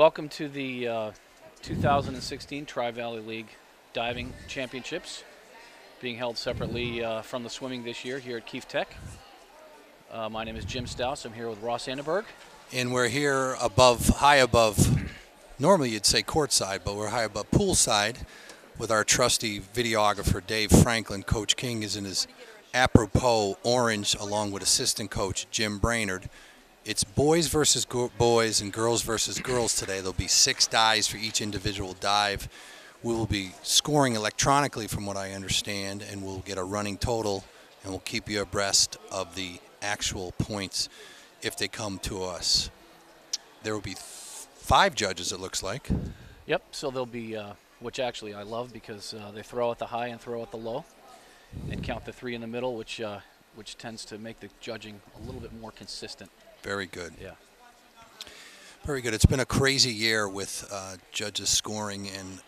Welcome to the uh, 2016 Tri Valley League Diving Championships, being held separately uh, from the swimming this year here at Keefe Tech. Uh, my name is Jim Stouse. I'm here with Ross Annenberg. And we're here above, high above, normally you'd say courtside, but we're high above poolside with our trusty videographer Dave Franklin. Coach King is in his apropos orange along with assistant coach Jim Brainerd. It's boys versus boys and girls versus girls today. There'll be six dives for each individual dive. We will be scoring electronically, from what I understand, and we'll get a running total, and we'll keep you abreast of the actual points if they come to us. There will be five judges, it looks like. Yep, so there'll be, uh, which actually I love because uh, they throw at the high and throw at the low and count the three in the middle, which, uh, which tends to make the judging a little bit more consistent. Very good. Yeah. Very good. It's been a crazy year with uh, judges scoring and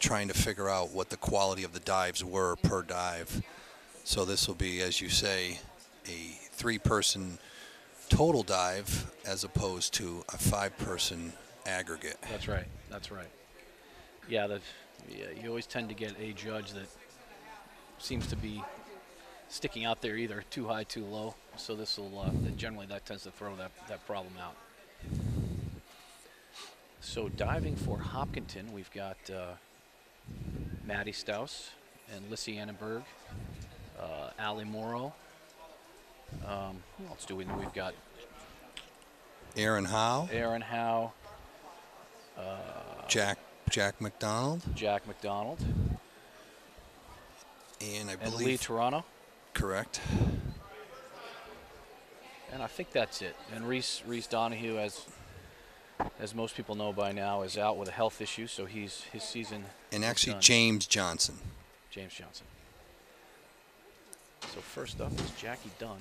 trying to figure out what the quality of the dives were per dive. So this will be, as you say, a three-person total dive as opposed to a five-person aggregate. That's right. That's right. Yeah, the, yeah, you always tend to get a judge that seems to be sticking out there either too high, too low. So this will uh, generally that tends to throw that that problem out. So diving for Hopkinton, we've got uh, Maddie Staus and Lissy Annenberg, uh, Ali Morrow. Um, who else do we know? We've got Aaron Howe, Aaron Howe, Jack Jack McDonald, Jack McDonald, and I and Lee believe Toronto. correct. And I think that's it. And Reese Reese Donahue, as as most people know by now, is out with a health issue, so he's his season. And actually done. James Johnson. James Johnson. So first up is Jackie Dunn.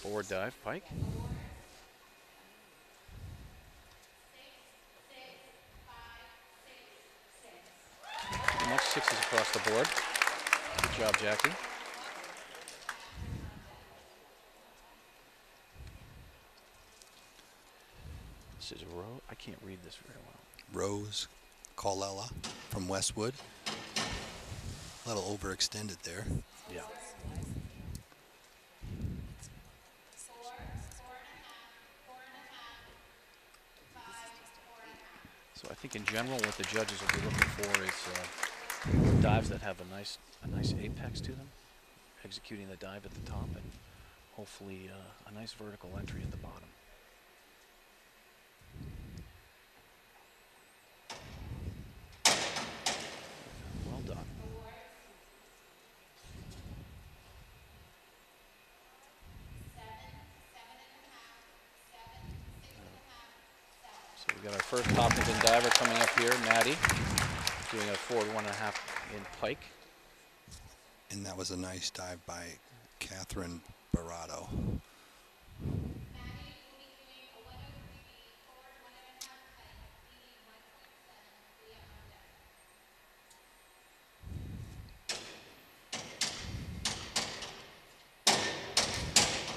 Forward dive, Pike. Pretty much sixes across the board. Good job, Jackie. This is row. I can't read this very well. Rose Colella from Westwood. A little overextended there. Yeah. So I think in general, what the judges will be looking for is uh, dives that have a nice, a nice apex to them, executing the dive at the top, and hopefully uh, a nice vertical entry at the bottom. Well done. So we got our first Hopkinton diver coming up here, Maddie, doing a forward one and a half in pike. And that was a nice dive by Catherine Barato.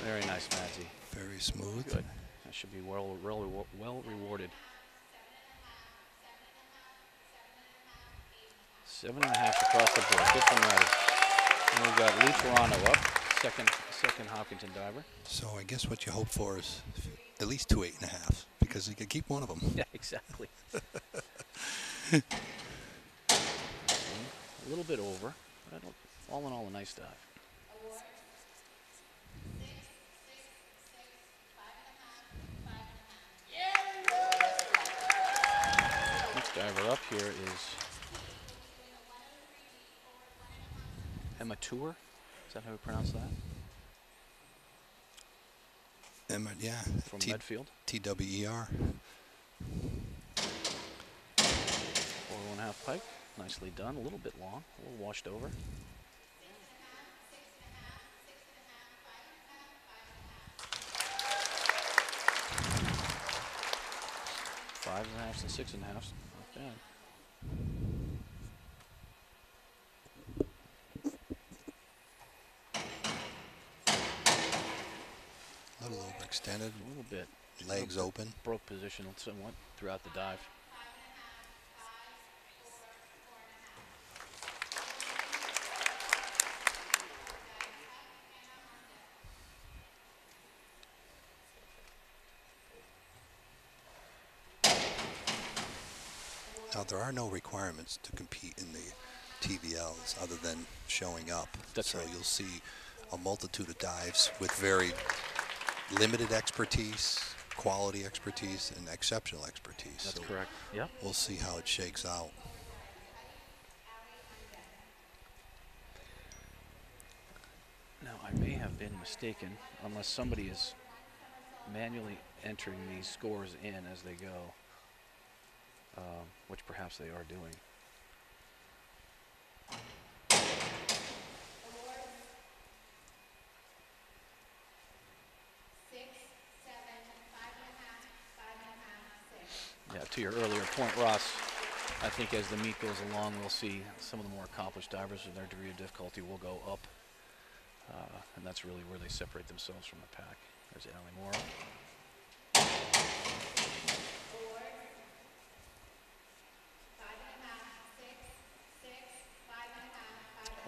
Very nice, Madsy. Very smooth. Good. That should be well, well, well rewarded. Seven and a half across the board. Good from Maddie. And we've got Lee Toronto up, second, second Hopkinton diver. So I guess what you hope for is at least two eight and a half because you could keep one of them. Yeah, exactly. a little bit over. All in all, a nice dive. Next diver up here is Emma Tour. Is that how we pronounce that? Emma, yeah. From T- Medfield. TWER. Four one half pike. Nicely done. A little bit long. A little washed over. Five and a half and six and a half. Not bad. A overextended, A little bit. legs Little open. Broke position somewhat throughout the dive. Now, there are no requirements to compete in the TVLs other than showing up. That's so right. you'll see a multitude of dives with very limited expertise, quality expertise, and exceptional expertise. That's so correct. Yep. We'll see how it shakes out. Now, I may have been mistaken, unless somebody is manually entering these scores in as they go, um, which perhaps they are doing. Yeah, to your earlier point, Ross, I think as the meet goes along, we'll see some of the more accomplished divers and their degree of difficulty will go up. Uh, and that's really where they separate themselves from the pack. There's Allie Moore.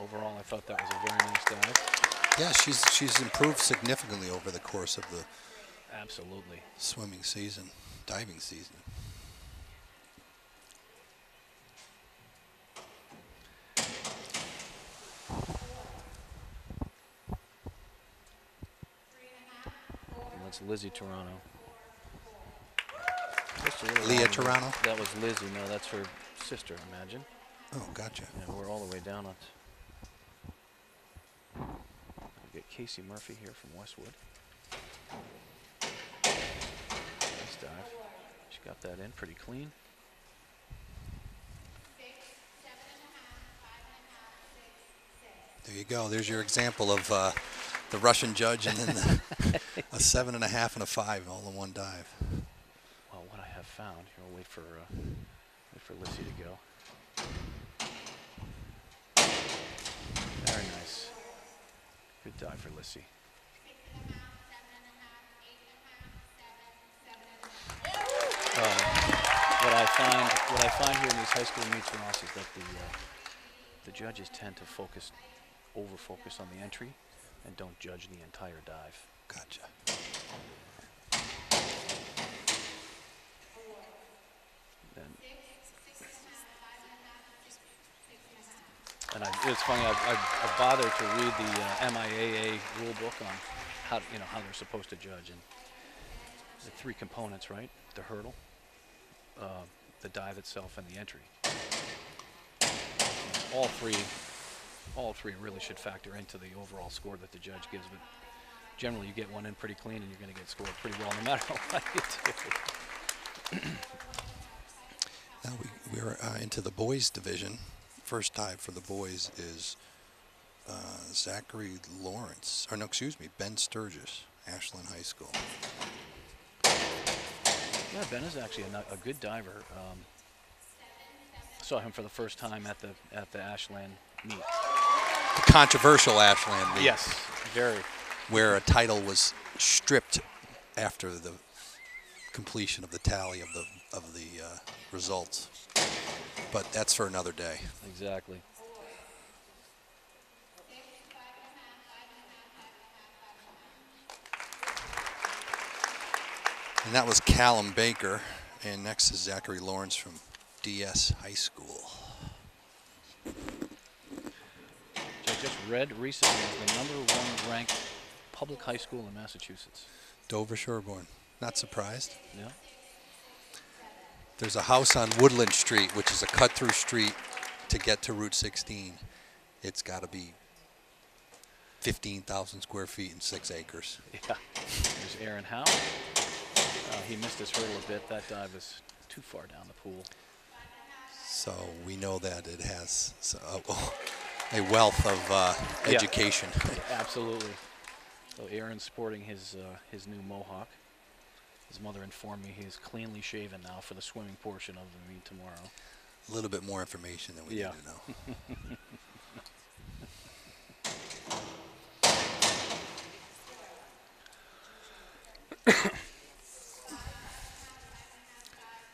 Overall, I thought that was a very nice dive. Yeah, she's she's improved significantly over the course of the Absolutely. swimming season, diving season. And that's Lizzie Toronto. Just a little Leah. Toronto? That was Lizzie. No, that's her sister, imagine. Oh, gotcha. And we're all the way down at. We get Casey Murphy here from Westwood. Nice dive. She got that in pretty clean. There you go. There's your example of uh, the Russian judge and then the, a seven and a half and a five all in one dive. Well, what I have found here, I'll wait for uh, wait for Lissy to go. Very nice. Good dive for Lissy. Um, what I find, what I find here in these high school meets, Ross, is that the uh, the judges tend to focus, over focus on the entry, and don't judge the entire dive. Gotcha. And, and I, it's funny. I've, I've, I've bothered to read the uh, MIAA rule book on how you know how they're supposed to judge, and the three components, right? The hurdle, uh, the dive itself, and the entry. All three, all three really should factor into the overall score that the judge gives. But generally, you get one in pretty clean, and you're going to get scored pretty well, no matter what you do. Now we, we're uh, into the boys division. First dive for the boys is uh, Zachary Lawrence, or no, excuse me, Ben Sturgis, Ashland High School. Yeah, Ben is actually a, a good diver. Um, saw him for the first time at the at the Ashland meet. The controversial Ashland meet, Yes, very. where a title was stripped after the completion of the tally of the of the uh, results. But that's for another day. Exactly. And that was Callum Baker. And next is Zachary Lawrence from DS High School. Which Read recently is the number one ranked public high school in Massachusetts. Dover Sherborn. Not surprised. Yeah. There's a house on Woodland Street, which is a cut through street to get to Route 16. It's got to be 15,000 square feet and six acres. Yeah. There's Aaron Howe. Uh, he missed his hurdle a bit. That dive was too far down the pool. So we know that it has s- a, a wealth of uh, Yeah. education. Absolutely. So Aaron's sporting his uh, his new mohawk. His mother informed me he's cleanly shaven now for the swimming portion of the meet tomorrow. a little bit more information than we Yeah. need to know.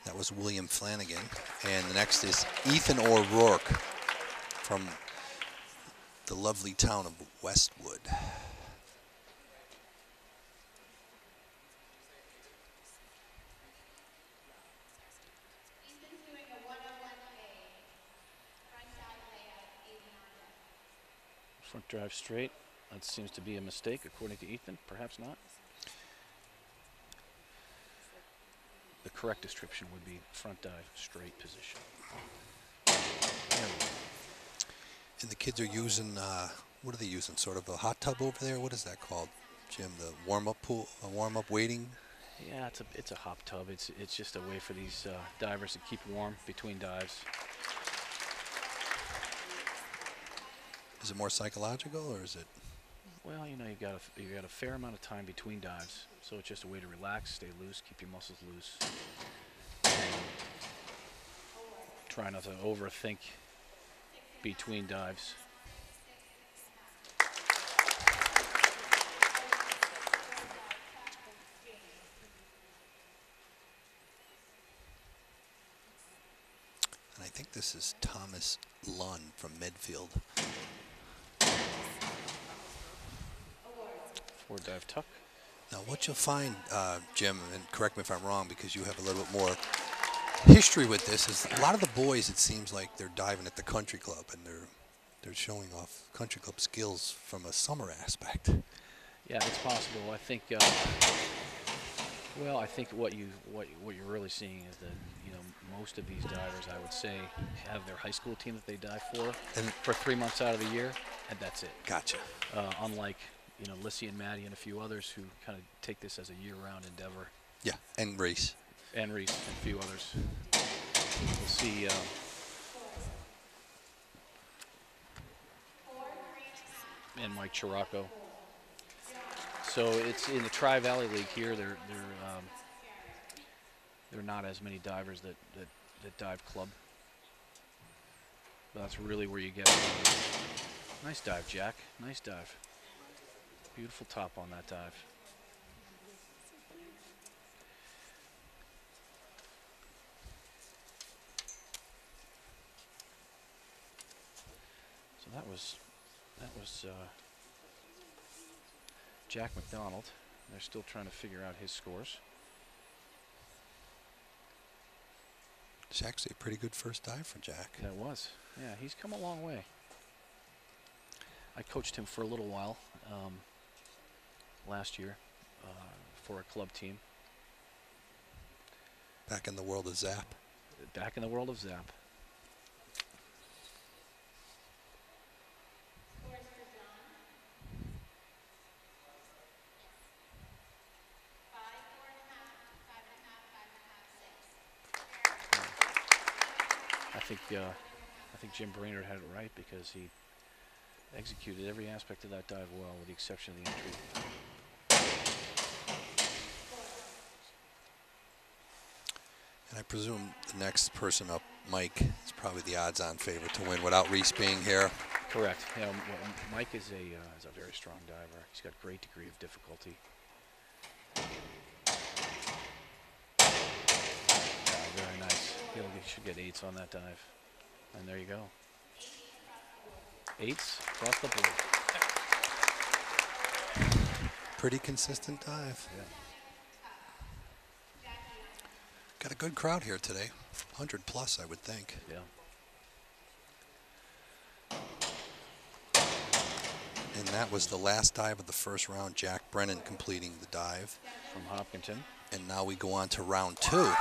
That was William Flanagan. And the next is Ethan O'Rourke from the lovely town of Westwood. Ethan's doing a 101A. Front dive layout, 89 Front drive straight. That seems to be a mistake, according to Ethan. Perhaps not. The correct description would be front dive straight position. There we go. And the kids are using, uh, what are they using? Sort of a hot tub over there? What is that called, Jim? The warm up pool, a warm up waiting? Yeah, it's a it's a hot tub. It's it's just a way for these uh, divers to keep warm between dives. Is it more psychological or is it? Well, you know, you got a f- you got a fair amount of time between dives, so it's just a way to relax, stay loose, keep your muscles loose. Try not to overthink between dives. And I think this is Thomas Lunn from Medfield. Forward dive tuck. Now, what you'll find, uh, Jim, and correct me if I'm wrong, because you have a little bit more history with this, is a lot of the boys. It seems like they're diving at the country club and they're they're showing off country club skills from a summer aspect. Yeah, it's possible. I think. Uh, well, I think what you what what you're really seeing is that you know most of these divers, I would say, have their high school team that they dive for And- for three months out of the year, and that's it. Gotcha. Uh, unlike you know Lissy and Maddie and a few others who kind of take this as a year-round endeavor, Yeah, and race. And Reese and a few others. We'll see. Uh, and Mike Chiraco. So it's in the Tri Valley League here. They're they're um, they're not as many divers that, that, that dive club. But that's really where you get. Nice dive, Jack. Nice dive. Beautiful top on that dive. That was that was uh, Jack McDonald. They're still trying to figure out his scores. It's actually a pretty good first dive for Jack. That was. Yeah, he's come a long way. I coached him for a little while um, last year uh, for a club team Back in the world of Zap. back in the world of Zap. Uh, I think Jim Brainerd had it right because he executed every aspect of that dive well, with the exception of the entry. And I presume the next person up, Mike, is probably the odds-on favorite to win without Reese being here. Correct. Yeah, Mike is a uh, is a very strong diver. He's got a great degree of difficulty. Yeah, very nice. He'll should get eights on that dive. And there you go. Eights across the board. Pretty consistent dive. Yeah. Got a good crowd here today. 100 plus, I would think. Yeah. And that was the last dive of the first round. Jack Brennan completing the dive. From Hopkinton. And now we go on to round two.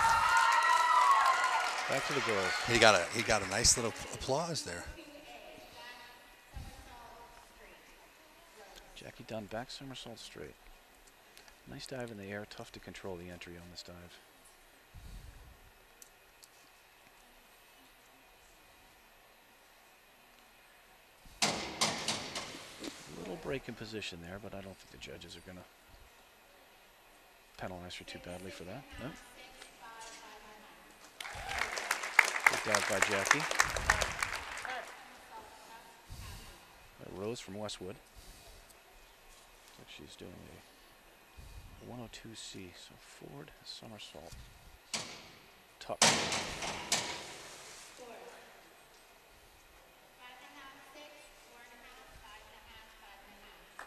Back to the girls. He got a he got a nice little applause there. Jackie Dunn back somersault straight. Nice dive in the air. Tough to control the entry on this dive. A Little break in position there, but I don't think the judges are going to penalize her too badly for that. No. Dive by Jackie. Rose from Westwood. Looks like she's doing a 102C. So forward somersault. Tuck. Five and a half, six, four and a half, five and a half, five and a half.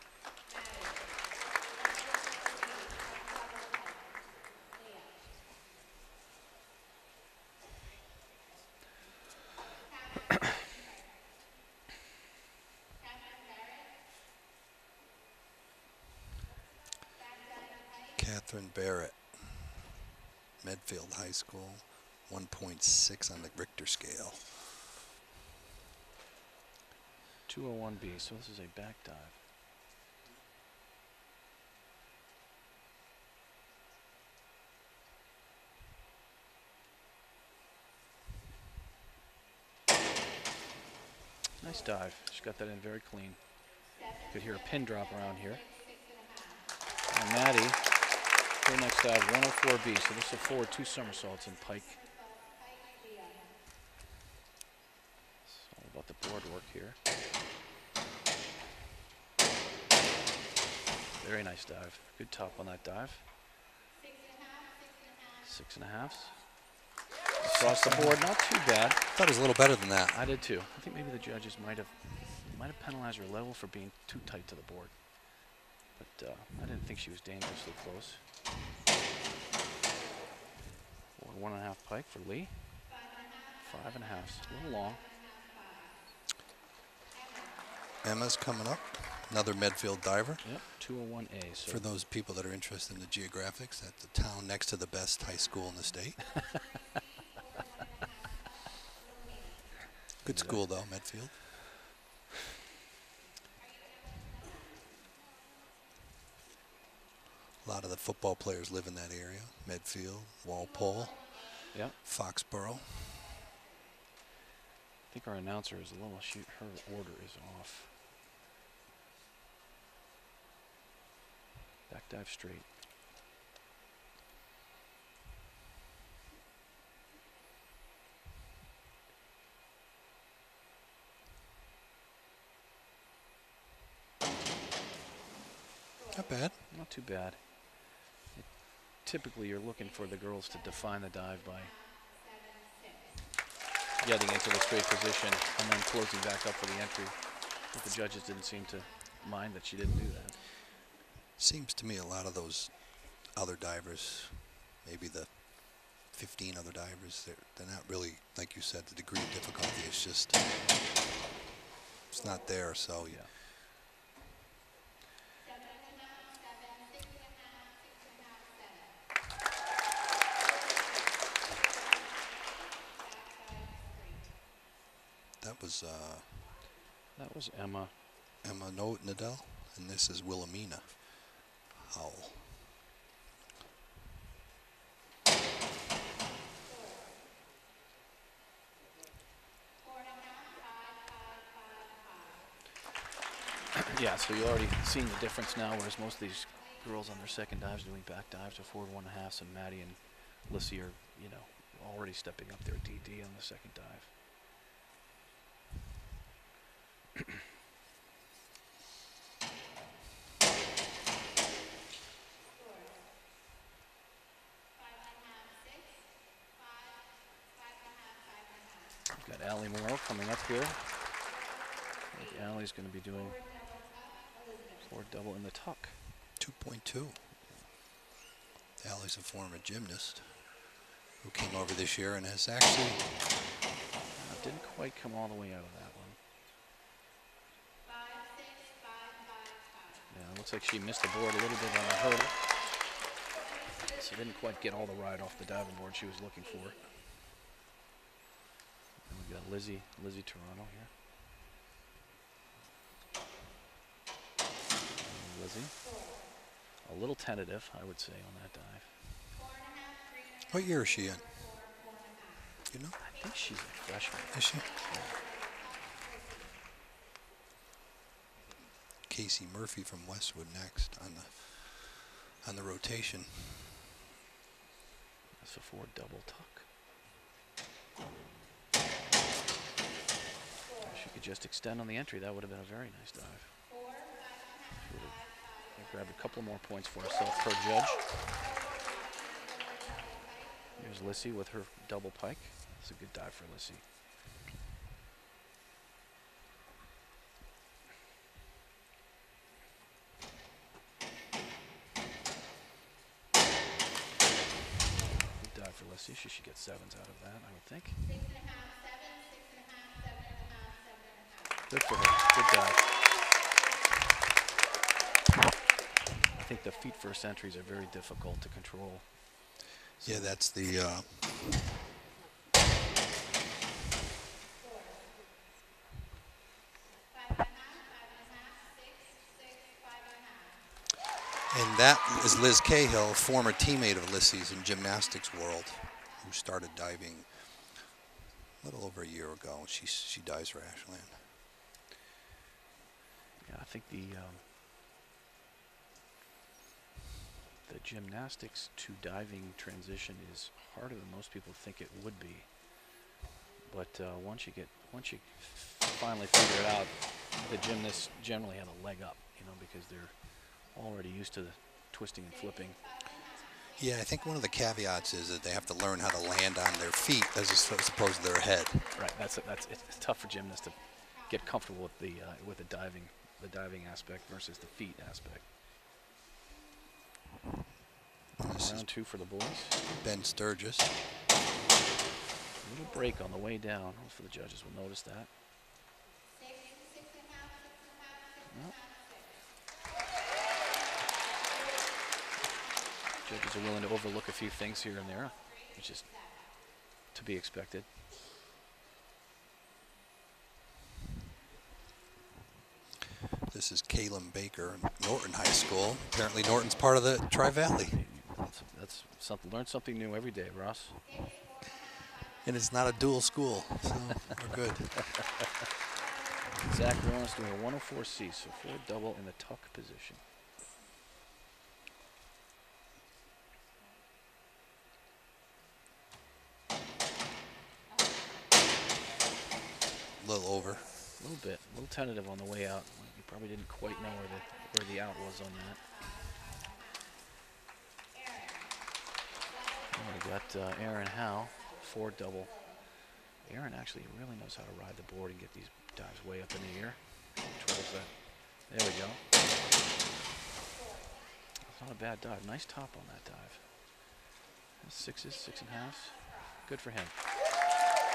Catherine Barrett, Medfield High School, 1.6 on the Richter scale. 201B. So this is a back dive. Nice dive. She got that in very clean. Could hear a pin drop around here. And Maddie, next dive, 104B. So this is a forward two somersaults in pike. It's all about the board work here. Very nice dive. Good top on that dive. Six and a half. Across the board, not too bad. I thought it was a little better than that. I did too. I think maybe the judges might have might have penalized her level for being too tight to the board. But uh, I didn't think she was dangerously close. Or one and a half pike for Lee. Five and a half. A little long. Emma's coming up, another Medfield diver. Yep. 201A. So For those people that are interested in the geographics, that's the town next to the best high school in the state. Good school though, Medfield. A lot of the football players live in that area. Medfield, Walpole, Yep. Foxborough. I think our announcer is a little shoot. Her order is off. Back dive straight. Not bad. Not too bad. Typically, you're looking for the girls to define the dive by getting into the straight position and then closing back up for the entry. But the judges didn't seem to mind that she didn't do that. Seems to me a lot of those other divers, maybe the 15 other divers, they're, they're not really, like you said, the degree of difficulty is just, it's not there. So you, Yeah. Was uh, That was Emma. Emma no- Nadell, and this is Wilhelmina Howell. yeah, so you already seen the difference now, whereas most of these girls on their second dives doing back dives are forward one and a half, and Maddie and Lissy are, you know, already stepping up their DD on the second dive. We've got Allie Moore coming up here. I think Allie's going to be doing forward double in the tuck. 2.2. Allie's a former gymnast who came over this year and has actually Uh, didn't quite come all the way out of that one. Yeah, it looks like she missed the board a little bit on the hurdle. She didn't quite get all the ride off the diving board she was looking for. And we got Lizzie, Lizzie Toronto here. And Lizzie. A little tentative, I would say, on that dive. What year is she in? You know? I think she's a freshman. Is she? Casey Murphy from Westwood next on the on the rotation. That's a four double tuck. She could just extend on the entry, that would have been a very nice dive. Grabbed a couple more points for herself per judge. Here's Lissy with her double pike. It's a good dive for Lissy. Good for She should get sevens out of that, I would think. Good for her. Good dive. I think the feet first entries are very difficult to control. Yeah, that's the. Uh, and that is Liz Cahill, former teammate of Lissy's in gymnastics world, who started diving a little over a year ago. She she dives for Ashland. Yeah, I think the um, the gymnastics to diving transition is harder than most people think it would be. But uh, once you get once you finally figure it out, the gymnasts generally have a leg up, you know, because they're already used to the twisting and flipping. Yeah, I think one of the caveats is that they have to learn how to land on their feet as as opposed to their head. Right. That's that's it's, it's tough for gymnasts to get comfortable with the uh, with the diving the diving aspect versus the feet aspect. This Round two for the boys. Ben Sturgis. A little break on the way down. Hopefully the judges will notice that. Six, six and a half, six and a half, six and a Nope. half, six. Judges are willing to overlook a few things here and there, which is to be expected. This is Caleb Baker, Norton High School. Apparently, Norton's part of the Tri Valley, That's, that's something. Learn something new every day, Ross. and it's not a dual school, so we're good. Zach Lawrence doing a 104C, so four double in the tuck position. A little over. A little bit, a little tentative on the way out. You probably didn't quite know where the where the out was on that. We got uh, Aaron Howe, four double. Aaron actually really knows how to ride the board and get these dives way up in the air. There we go. It's not a bad dive. Nice top on that dive. Sixes, six and a halves. Good for him.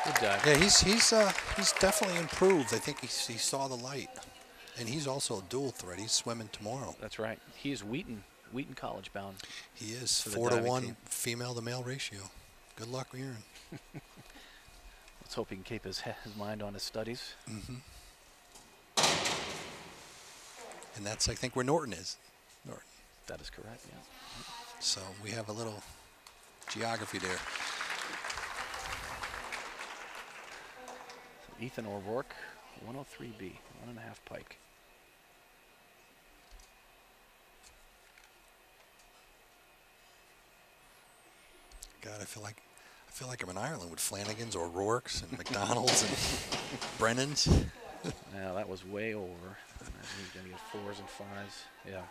Good dive. Yeah, he's he's uh, he's definitely improved. I think he, he saw the light, and he's also a dual threat. He's swimming tomorrow. That's right. He is Wheaton, Wheaton College bound. He is four to one team. female to male ratio. Good luck, Aaron. Let's hope he can keep his, his mind on his studies. hmm And that's I think where Norton is. Norton. That is correct. Yeah. So we have a little geography there. Ethan O'Rourke, 103B, one and a half pike. God, I feel like I feel like I'm in Ireland with Flanagan's or Rourke's and McDonald's and Brennan's. Now that was way over. He's to get fours and fives. Yeah.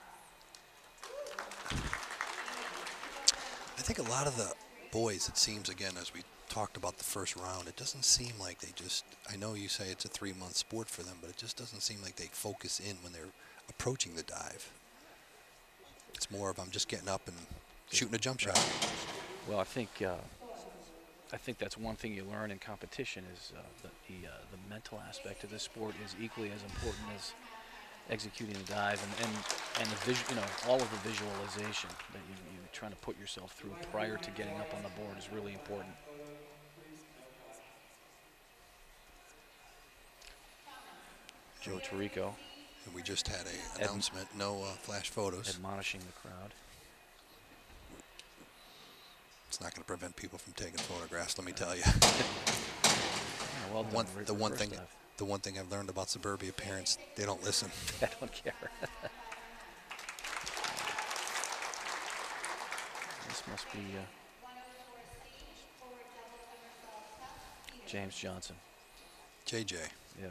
I think a lot of the boys, it seems again, as we talked about the first round, it doesn't seem like they just. I know you say it's a three-month sport for them, but it just doesn't seem like they focus in when they're approaching the dive. It's more of I'm just getting up and shooting a jump shot. Well, I think uh, I think that's one thing you learn in competition is uh, the the, uh, the mental aspect of this sport is equally as important as executing the dive and and, and the visu- you know all of the visualization that you, you're trying to put yourself through prior to getting up on the board is really important. Joe Tarico And we just had a Ed- announcement: no uh, flash photos. admonishing the crowd. It's not going to prevent people from taking photographs. Let me tell you. Yeah, well. One, the one thing, the one thing I've learned about suburbia parents, they don't listen. I don't care. this must be uh, James Johnson. JJ. Yeah.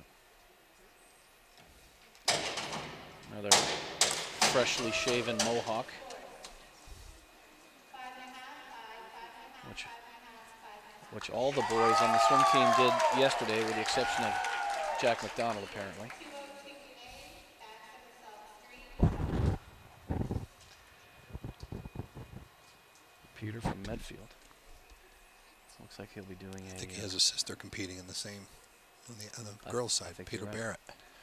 Another freshly shaven mohawk. Which, which all the boys on the swim team did yesterday, with the exception of Jack McDonald, apparently. Peter from Medfield. Looks like he'll be doing a. I think he has a sister competing in the same, on the, on the girls' side, Peter right. Barrett.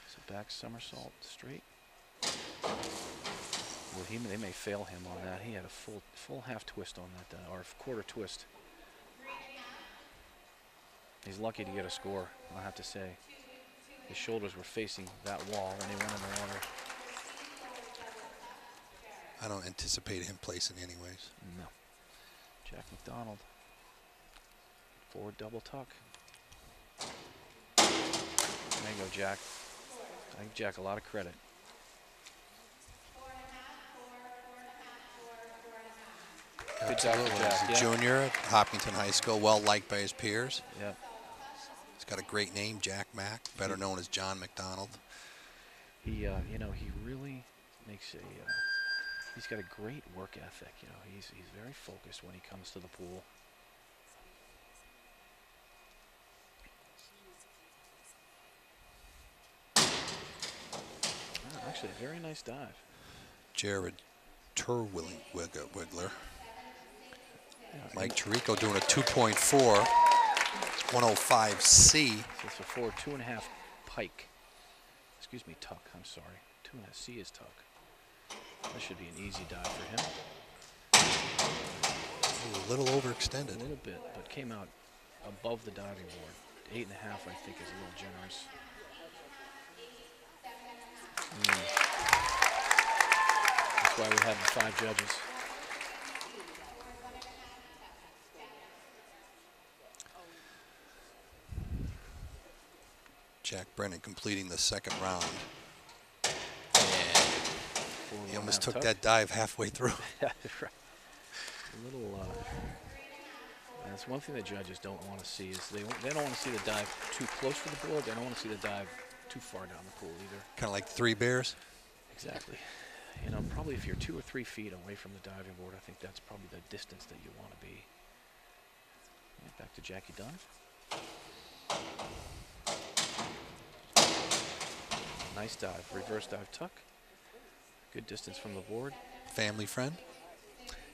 So back somersault straight. Well, he they may fail him on that. He had a full full half twist on that, uh, or a quarter twist. He's lucky to get a score. I have to say. His shoulders were facing that wall when he went in the water. I don't anticipate him placing anyways. No. Jack McDonald. Forward double tuck. There you go, Jack. I give Jack a lot of credit. Good job. Jack, He's a yeah. junior at Hopkinton High School, well liked by his peers. Yep. He's got a great name, Jack Mack, better known as John McDonald. He, uh, you know, he really makes a. Uh, he's got a great work ethic. You know, he's he's very focused when he comes to the pool. Ah, actually, a very nice dive. Jared Turwiggler. Mike Tirico doing a 2.4, 105C. so it's a four, two and a half pike. Excuse me, tuck. I'm sorry. Two and a half C is tuck. That should be an easy dive for him. Ooh, a little overextended. A little bit, but came out above the diving board. Eight and a half, I think, is a little generous. Mm. That's why we have the five judges. Jack Brennan completing the second round. And he almost took tuck. that dive halfway through. Yeah, right. A little. Uh, that's one thing the judges don't want to see is they they don't want to see the dive too close to the board. They don't want to see the dive too far down the pool either. kind of like three bears. Exactly. You know, probably if you're two or three feet away from the diving board, I think that's probably the distance that you want to be. Yeah, back to Jackie Dunn. Nice dive, reverse dive tuck. Good distance from the board. Family friend.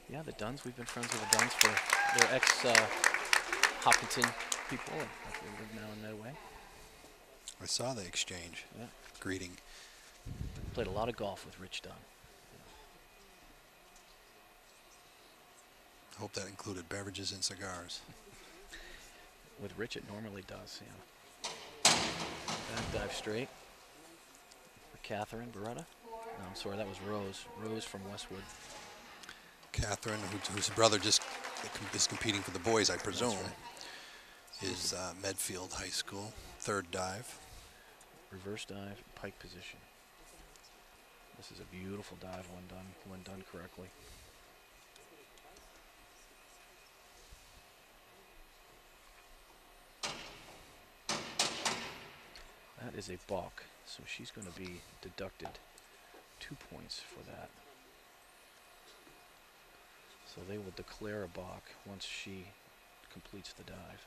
Yeah, the Duns. We've been friends with the Duns for their ex uh, Hopkinton people, and they live now in Medway. I saw the exchange. Yeah, Greeting. played a lot of golf with Rich Dunn. I hope that included beverages and cigars. With Rich, it normally does. Yeah. Back dive straight Catherine Beretta. No, I'm sorry, that was Rose. Rose from Westwood. Catherine, who, whose brother just is competing for the boys, I presume, right. is uh, Medfield High School. Third dive. Reverse dive, pike position. This is a beautiful dive when done when done correctly. That is a balk, so she's going to be deducted two points for that. So they will declare a balk once she completes the dive.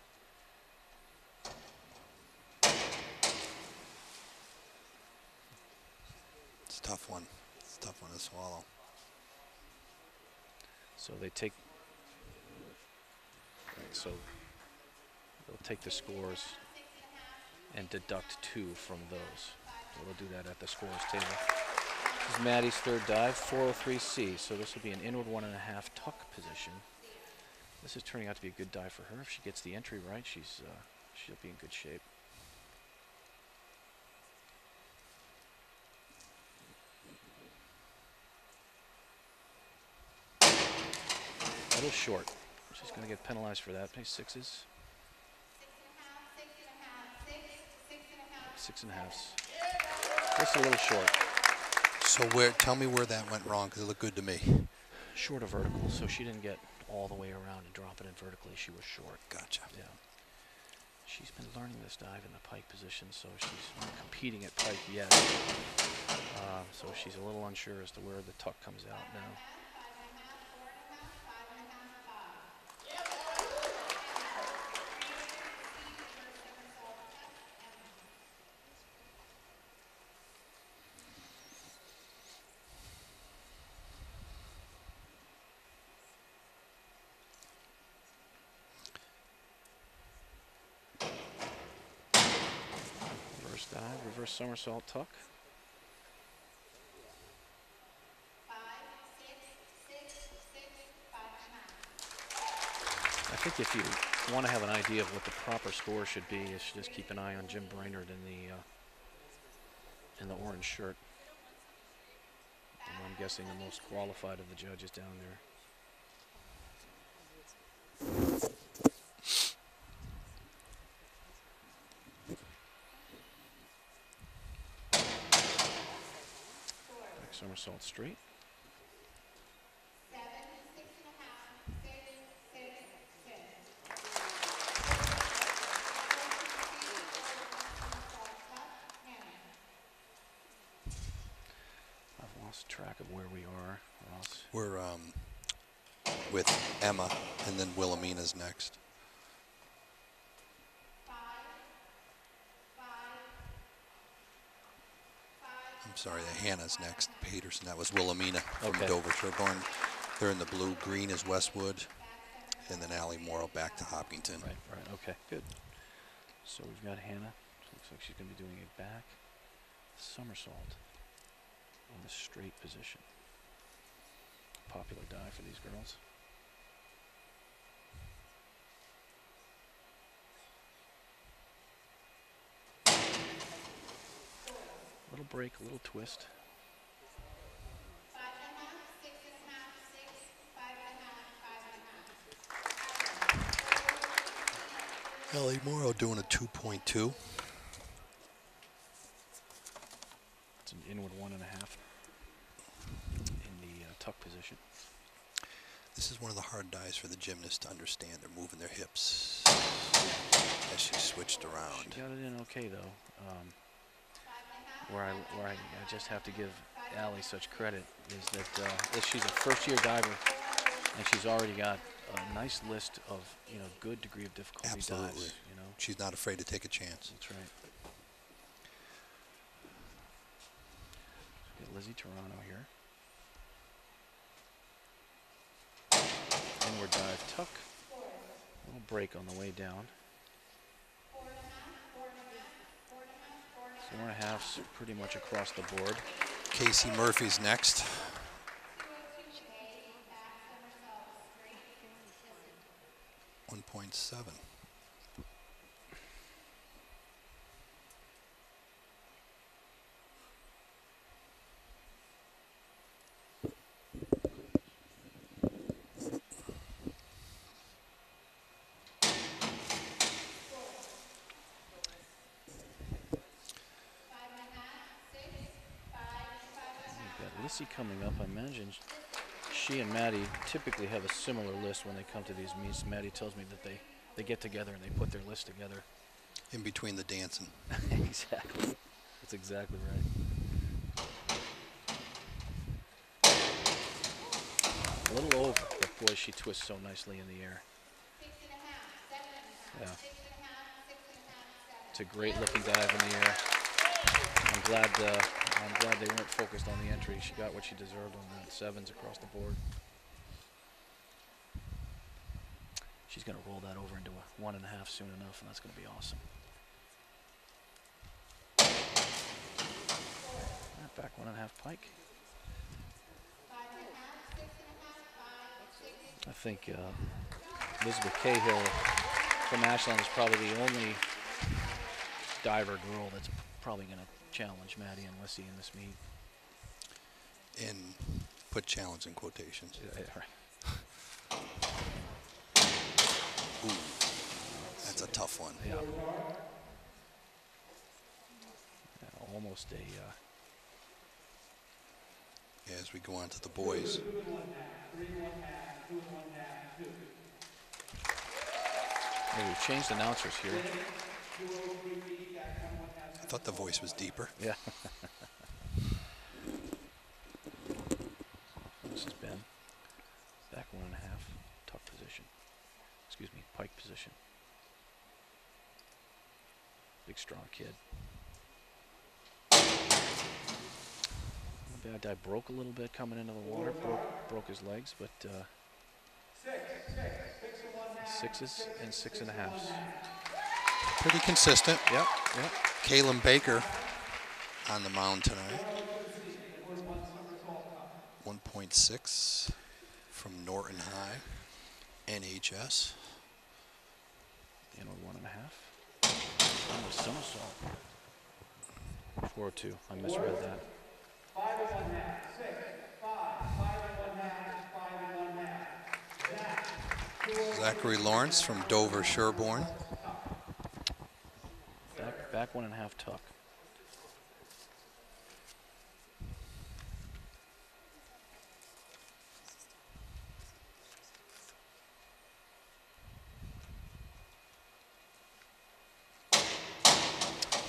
It's a tough one. It's a tough one to swallow. So they take. Right, so they'll take the scores and deduct two from those. So they'll do that at the scores table. This is Maddie's third dive, 403C. So this will be an inward one and a half tuck position. This is turning out to be a good dive for her. If she gets the entry right, she's uh, she'll be in good shape. A little short. She's going to get penalized for that. Pay sixes. Six and a halves. Just a little short. So where? Tell me where that went wrong, because it looked good to me. Short of vertical, so she didn't get all the way around and drop it in vertically. She was short. Gotcha. Yeah. She's been learning this dive in the pike position, so she's not competing at pike yet. Uh, so she's a little unsure as to where the tuck comes out now. Reverse dive, reverse somersault tuck. I think if you want to have an idea of what the proper score should be, you should just keep an eye on Jim Brainerd in the uh, in the orange shirt. And I'm guessing the most qualified of the judges down there. Back somersault straight. I've lost track of where we are, Ross. We're um, with Emma, and then Wilhelmina's next. I'm sorry, the Hannah's next. Peterson. That was Wilhelmina from Okay. Dover. So we're going. They're in the blue. Green is Westwood, and then Allie Morrow back to Hopkinton. Right, right, okay, good. So we've got Hannah. Looks like she's going to be doing a back somersault in the straight position. Popular dive for these girls. Little break, a little twist. Allie Morrow doing a 2.2. It's an inward one and a half in the uh, tuck position. This is one of the hard dies for the gymnast to understand. They're moving their hips as she switched around. She got it in okay though. Um, where I where I, I just have to give Allie such credit is that uh, she's a first-year diver, and she's already got a nice list of you know good degree of difficulty Absolutely. dives. You know, She's not afraid to take a chance. that's right. Get Lizzie Toronto here. Inward dive tuck. A Little break on the way down. Four and a half's pretty much across the board. Casey Murphy's next. One point seven. Lissy coming up. I imagine she and Maddie typically have a similar list when they come to these meets. Maddie tells me that they, they get together and they put their list together. In between the dancing. exactly. That's exactly right. A little over, but boy, she twists so nicely in the air. Yeah. It's a great looking dive in the air. I'm glad. Uh, I'm glad they weren't focused on the entry. She got what she deserved on the sevens across the board. She's going to roll that over into a one and a half soon enough, and that's going to be awesome. That back one and a half pike. I think uh, Elizabeth Cahill from Ashland is probably the only diver girl that's probably going to challenge Maddie and Lissy in this meet. And put challenge in quotations. Yeah, right. Ooh, that's a tough one. Yeah. Yeah, almost a. Uh, As we go on to the boys. We've changed announcers here. I thought the voice was deeper. Yeah. this is Ben. Back one and a half. Tuck position. Excuse me, pike position. Big strong kid. Bad dive broke a little bit coming into the water. Broke, broke his legs, but uh, sixes and six and a halves. Pretty consistent. Yep, yep. Kalen Baker on the mound tonight. 1.6 from Norton High, NHS. And a one and a half. Almost somersault. Four or two. I misread that. Zachary Lawrence from Dover Sherborn. Back, back one and a half tuck.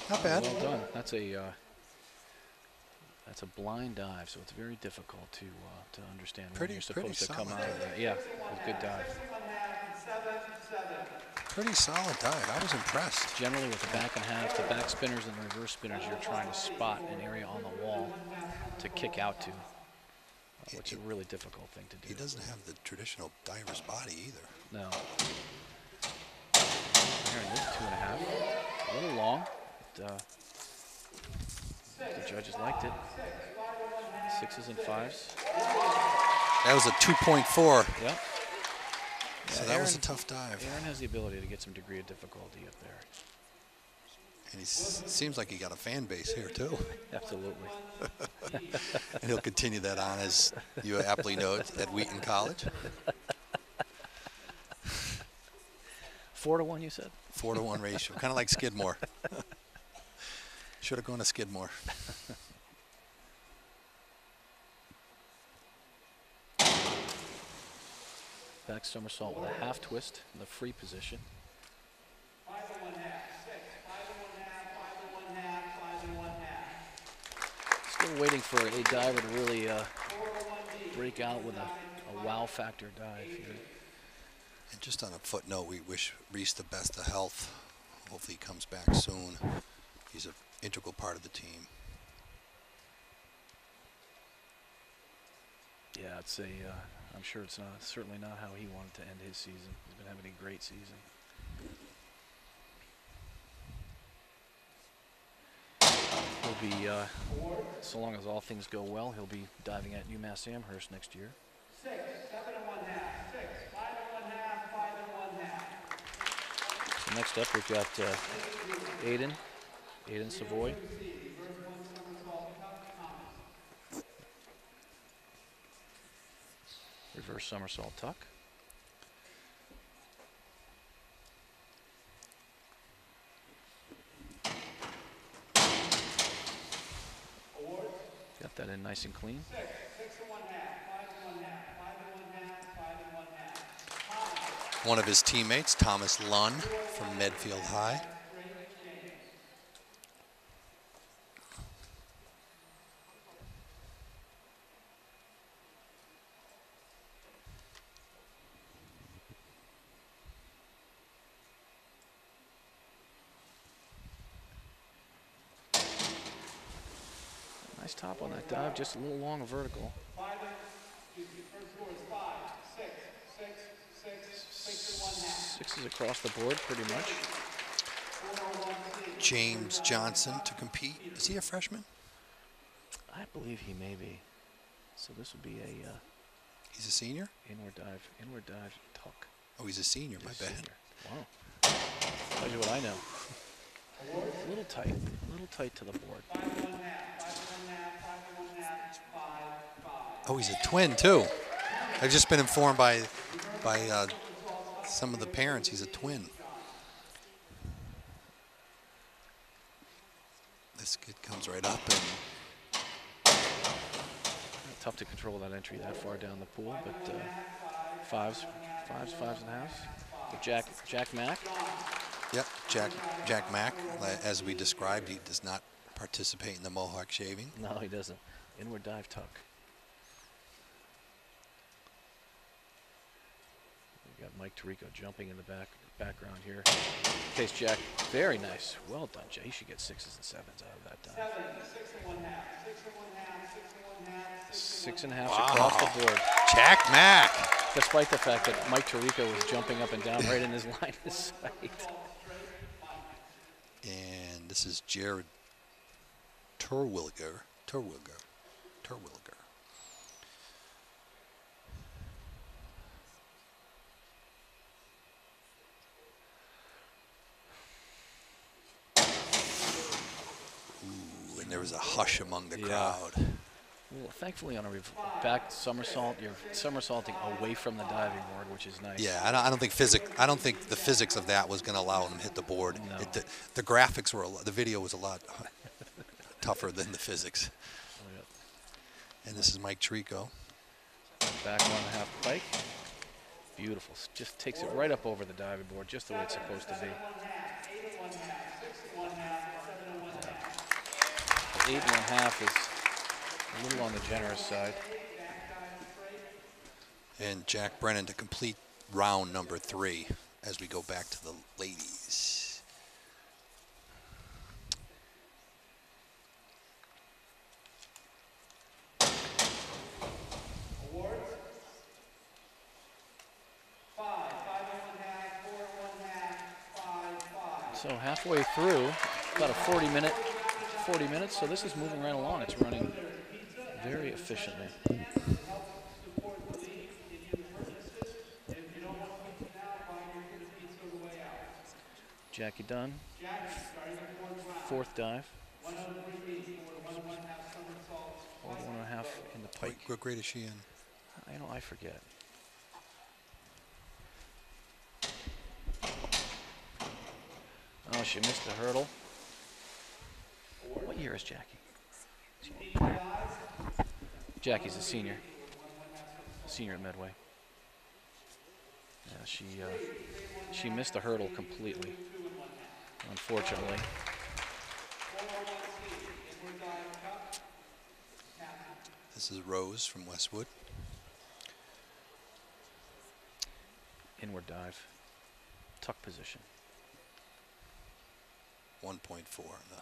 Not bad. Well done. That's a uh, that's a blind dive, so it's very difficult to uh, to understand when you're supposed to come out of that. Yeah, it was a good dive. Pretty solid dive. I was impressed. Generally, with the back and half, the back spinners and the reverse spinners, you're trying to spot an area on the wall to kick out to, uh, which is a really difficult thing to do. He doesn't have the traditional diver's body either. No. Aaron Wood, two and a half. A little long, but uh, the judges liked it. Sixes and fives. That was a 2.4. Yep. So that was a tough dive. Aaron has the ability to get some degree of difficulty up there. And he seems like he got a fan base here too. Absolutely. And he'll continue that on, as you aptly note, at Wheaton College. Four to one, you said? Four to one ratio, kind of like Skidmore. Should have gone to Skidmore. Back somersault with a half twist in the free position. Still waiting for a diver to really uh, break out with a, a wow factor dive here. And just on a footnote, we wish Reese the best of health. Hopefully he comes back soon. He's an integral part of the team. Yeah, it's a. Uh, I'm sure it's not certainly not how he wanted to end his season. He's been having a great season. He'll be, uh, so long as all things go well, he'll be diving at UMass Amherst next year. So next up, we've got uh, Aiden, Aiden Savoy. Reverse somersault tuck. Got that in nice and clean. One of his teammates, Thomas Lunn from Medfield High. Nice top on that dive, just a little long vertical. Sixes across the board, pretty much. James Johnson to compete. Is he a freshman? I believe he may be. So this would be a uh, He's a senior? inward dive, inward dive tuck. Oh, he's a senior, my He's bad. senior. Wow. Tells you what I know. A little tight, a little tight to the board. Oh, he's a twin too. I've just been informed by by uh, some of the parents he's a twin. This kid comes right up and Tough to control that entry that far down the pool, but uh, fives, fives, fives and a half. with Jack Jack Mack. Yep, Jack Jack Mack, as we described, he does not participate in the Mohawk shaving. No, he doesn't. Inward dive tuck. Got Mike Tirico jumping in the back background here. Case Jack, very nice. Well done, Jay. You should get sixes and sevens out of that uh, Seven dive. Six and a half across the board, Jack Mack. despite the fact that Mike Tirico was jumping up and down right in his line of sight. And this is Jared Terwilliger. Terwilliger. Terwilliger. Ooh, and there was a hush among the Yeah. crowd. Well, thankfully, on a rev- back somersault, you're somersaulting away from the diving board, which is nice. Yeah, I don't, I don't think physic. I don't think the physics of that was going to allow him to hit the board. No. It, the, the graphics were a lot, the video was a lot tougher than the physics. And this is Mike Trico. Back one and a half pike. Beautiful. Just takes it right up over the diving board, just the way it's supposed to be. Eight and a half is a little on the generous side. And Jack Brennan to complete round number three as we go back to the ladies. So halfway through, about a 40 minute, 40 minutes. So this is moving right along. It's running very efficiently. Jackie Dunn, fourth dive. Or one and a half in the pike. what grade is she in? I know, I forget. Oh, she missed the hurdle. Year is Jackie? Jackie's a senior. Senior at Medway. Yeah, she uh, she missed the hurdle completely. Unfortunately. This is Rose from Westwood. Inward dive. Tuck position. 1.4 in the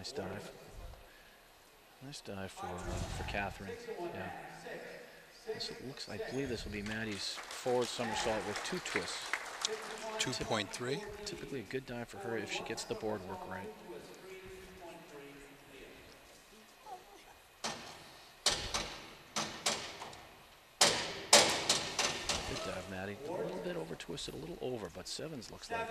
Nice dive. Nice dive for uh, for Catherine. Yeah. This looks. I believe this will be Maddie's forward somersault with two twists. 2.3. Typically a good dive for her if she gets the board work right. Good dive, Maddie. A little bit over twisted, a little over, but sevens looks like.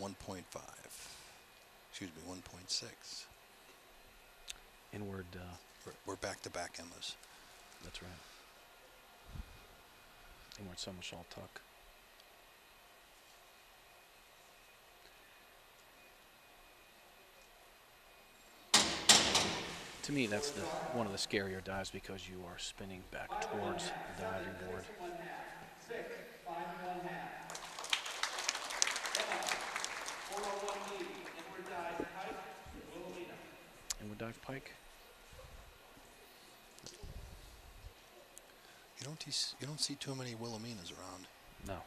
1.5. Excuse me, 1.6. Inward, uh, We're, we're back to back Emmas. that's right. Inward somersault tuck. To me, that's the one of the scarier dives because you are spinning back towards the diving board. Dive pike. You don't teas- you don't see too many Wilhelminas around. No.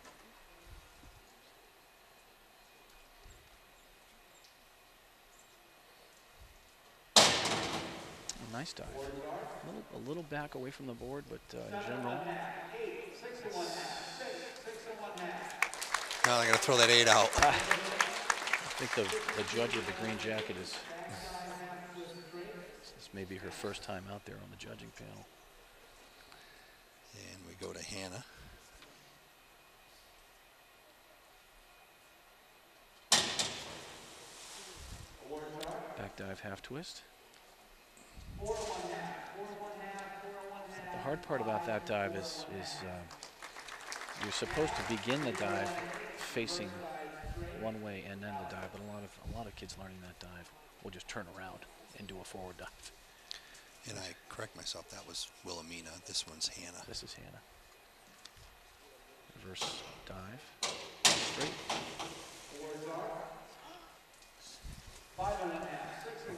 A nice dive. A little, a little back away from the board, but uh, in general, Now I got to throw that eight out. I think the, the judge of the green jacket is. This may be her first time out there on the judging panel. And we go to Hannah. Back dive, half twist. The hard part about that dive is, is uh, you're supposed to begin the dive facing one way and then the dive, but a lot of a lot of kids learning that dive will just turn around and do a forward dive. And I correct myself, that was Wilhelmina. This one's Hannah. This is Hannah. Reverse dive, straight.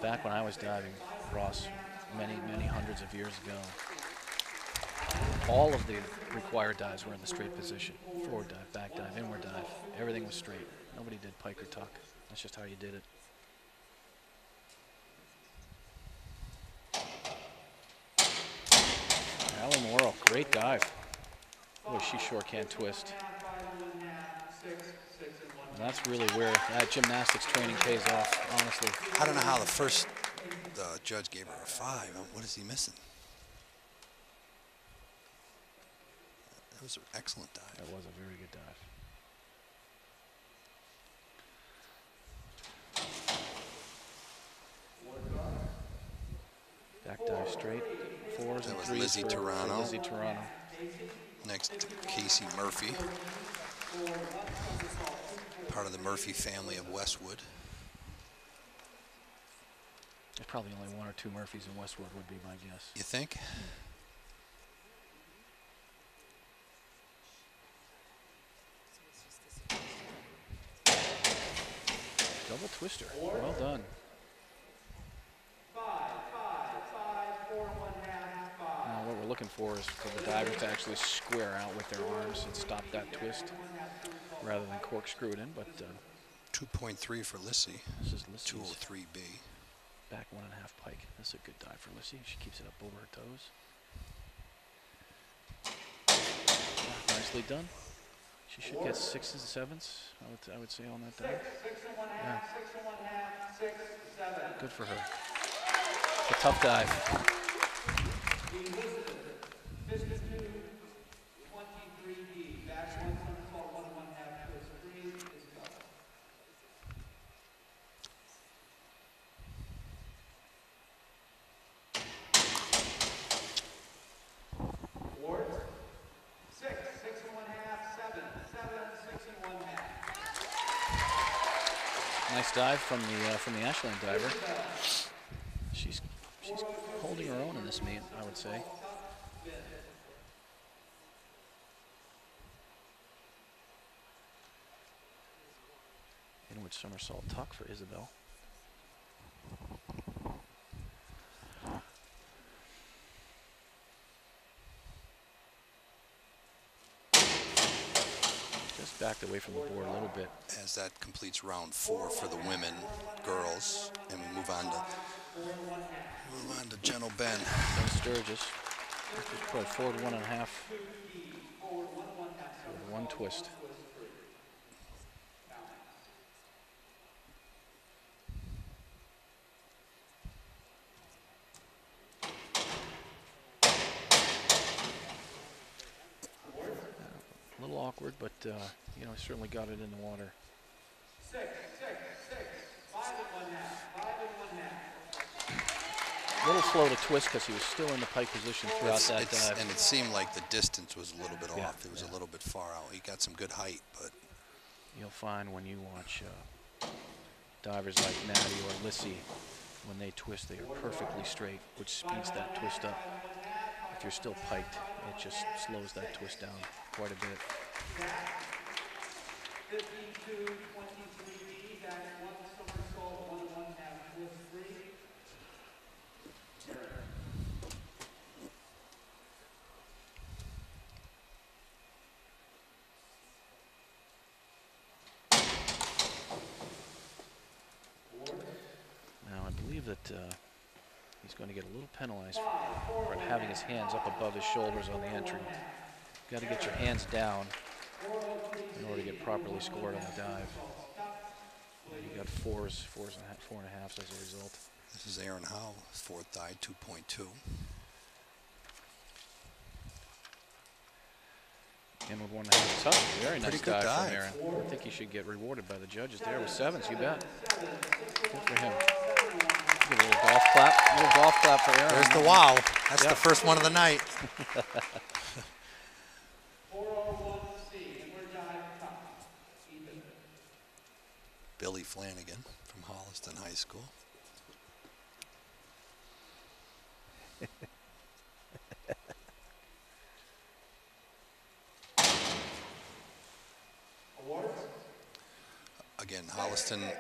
Back when I was diving, Ross, many, many hundreds of years ago, all of the required dives were in the straight position. Forward dive, back dive, inward dive. Everything was straight. Nobody did pike or tuck. That's just how you did it. Allie Morrow, great dive. Boy, she sure can twist. And that's really where that gymnastics training pays off, honestly. I don't know how the first the judge gave her a five. What is he missing? That was an excellent dive. That was a very good dive. Back dive straight. Fours That and was threes Lizzie for, for Toronto. Lizzie Toronto. Next, Casey Murphy, part of the Murphy family of Westwood. There's probably only one or two Murphys in Westwood would be my guess. You think? Double twister. Well done. Now what we're looking for is for the diver to actually square out with their arms and stop that twist rather than corkscrew it in. But uh, 2.3 for Lissy, this is Lissy's 203B. back one and a half pike. That's a good dive for Lissy. She keeps it up over her toes. Ah, nicely done. She should get sixes and sevens. I would, I would say on that dive. Yeah. Good for her. A tough dive. Nice dive from the uh, from the Ashland diver. She's she's holding her own in this meet, I would say. Somersault tuck for Isabel. Just backed away from the board a little bit. As that completes round four for the women, girls, and we move on to move on to Gentle Ben. Ben Sturgis. Is probably forward one and a half. One twist. A little awkward, but uh, you know, certainly got it in the water. A little slow to twist because he was still in the pike position throughout It's- that it's- dive. and it seemed like the distance was a little bit Yeah, off. It was yeah. a little bit far out. He got some good height, but You'll find when you watch uh, divers like Maddie or Lissy, when they twist, they are perfectly straight, which speeds that twist up. If you're still piked, it just slows that twist down quite a bit. Now I believe that uh, he's going to get a little penalized for having his hands up above his shoulders on the entry. Got to get your hands down in order to get properly scored on the dive. And You got fours, fours and a half, four and a halves as a result. This is Aaron Howe, fourth dive, 2.2. In with one and a half. Tough. Very Pretty nice dive, dive. from Aaron. I think he should get rewarded by the judges there with sevens. You bet. Good for him. Give a little golf clap. little golf clap for Aaron. There's the wow. That's Yep. the first one of the night. Billy Flanagan from Holliston High School. Again, Holliston,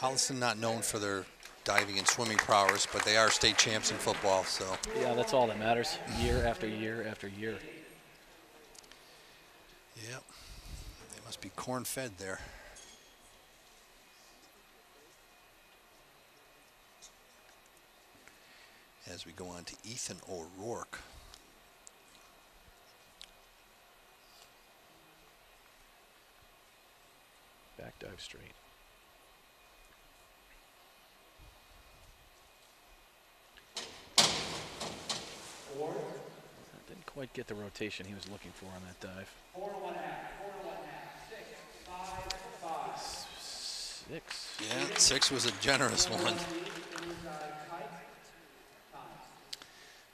Holliston not known for their diving and swimming prowess, but they are state champs in football. So Yeah, that's all that matters. Year after year after year. Yep. They must be corn fed there. As we go on to Ethan O'Rourke. Dive straight. That Didn't quite get the rotation he was looking for on that dive. S- Six. Yeah, six was a generous one.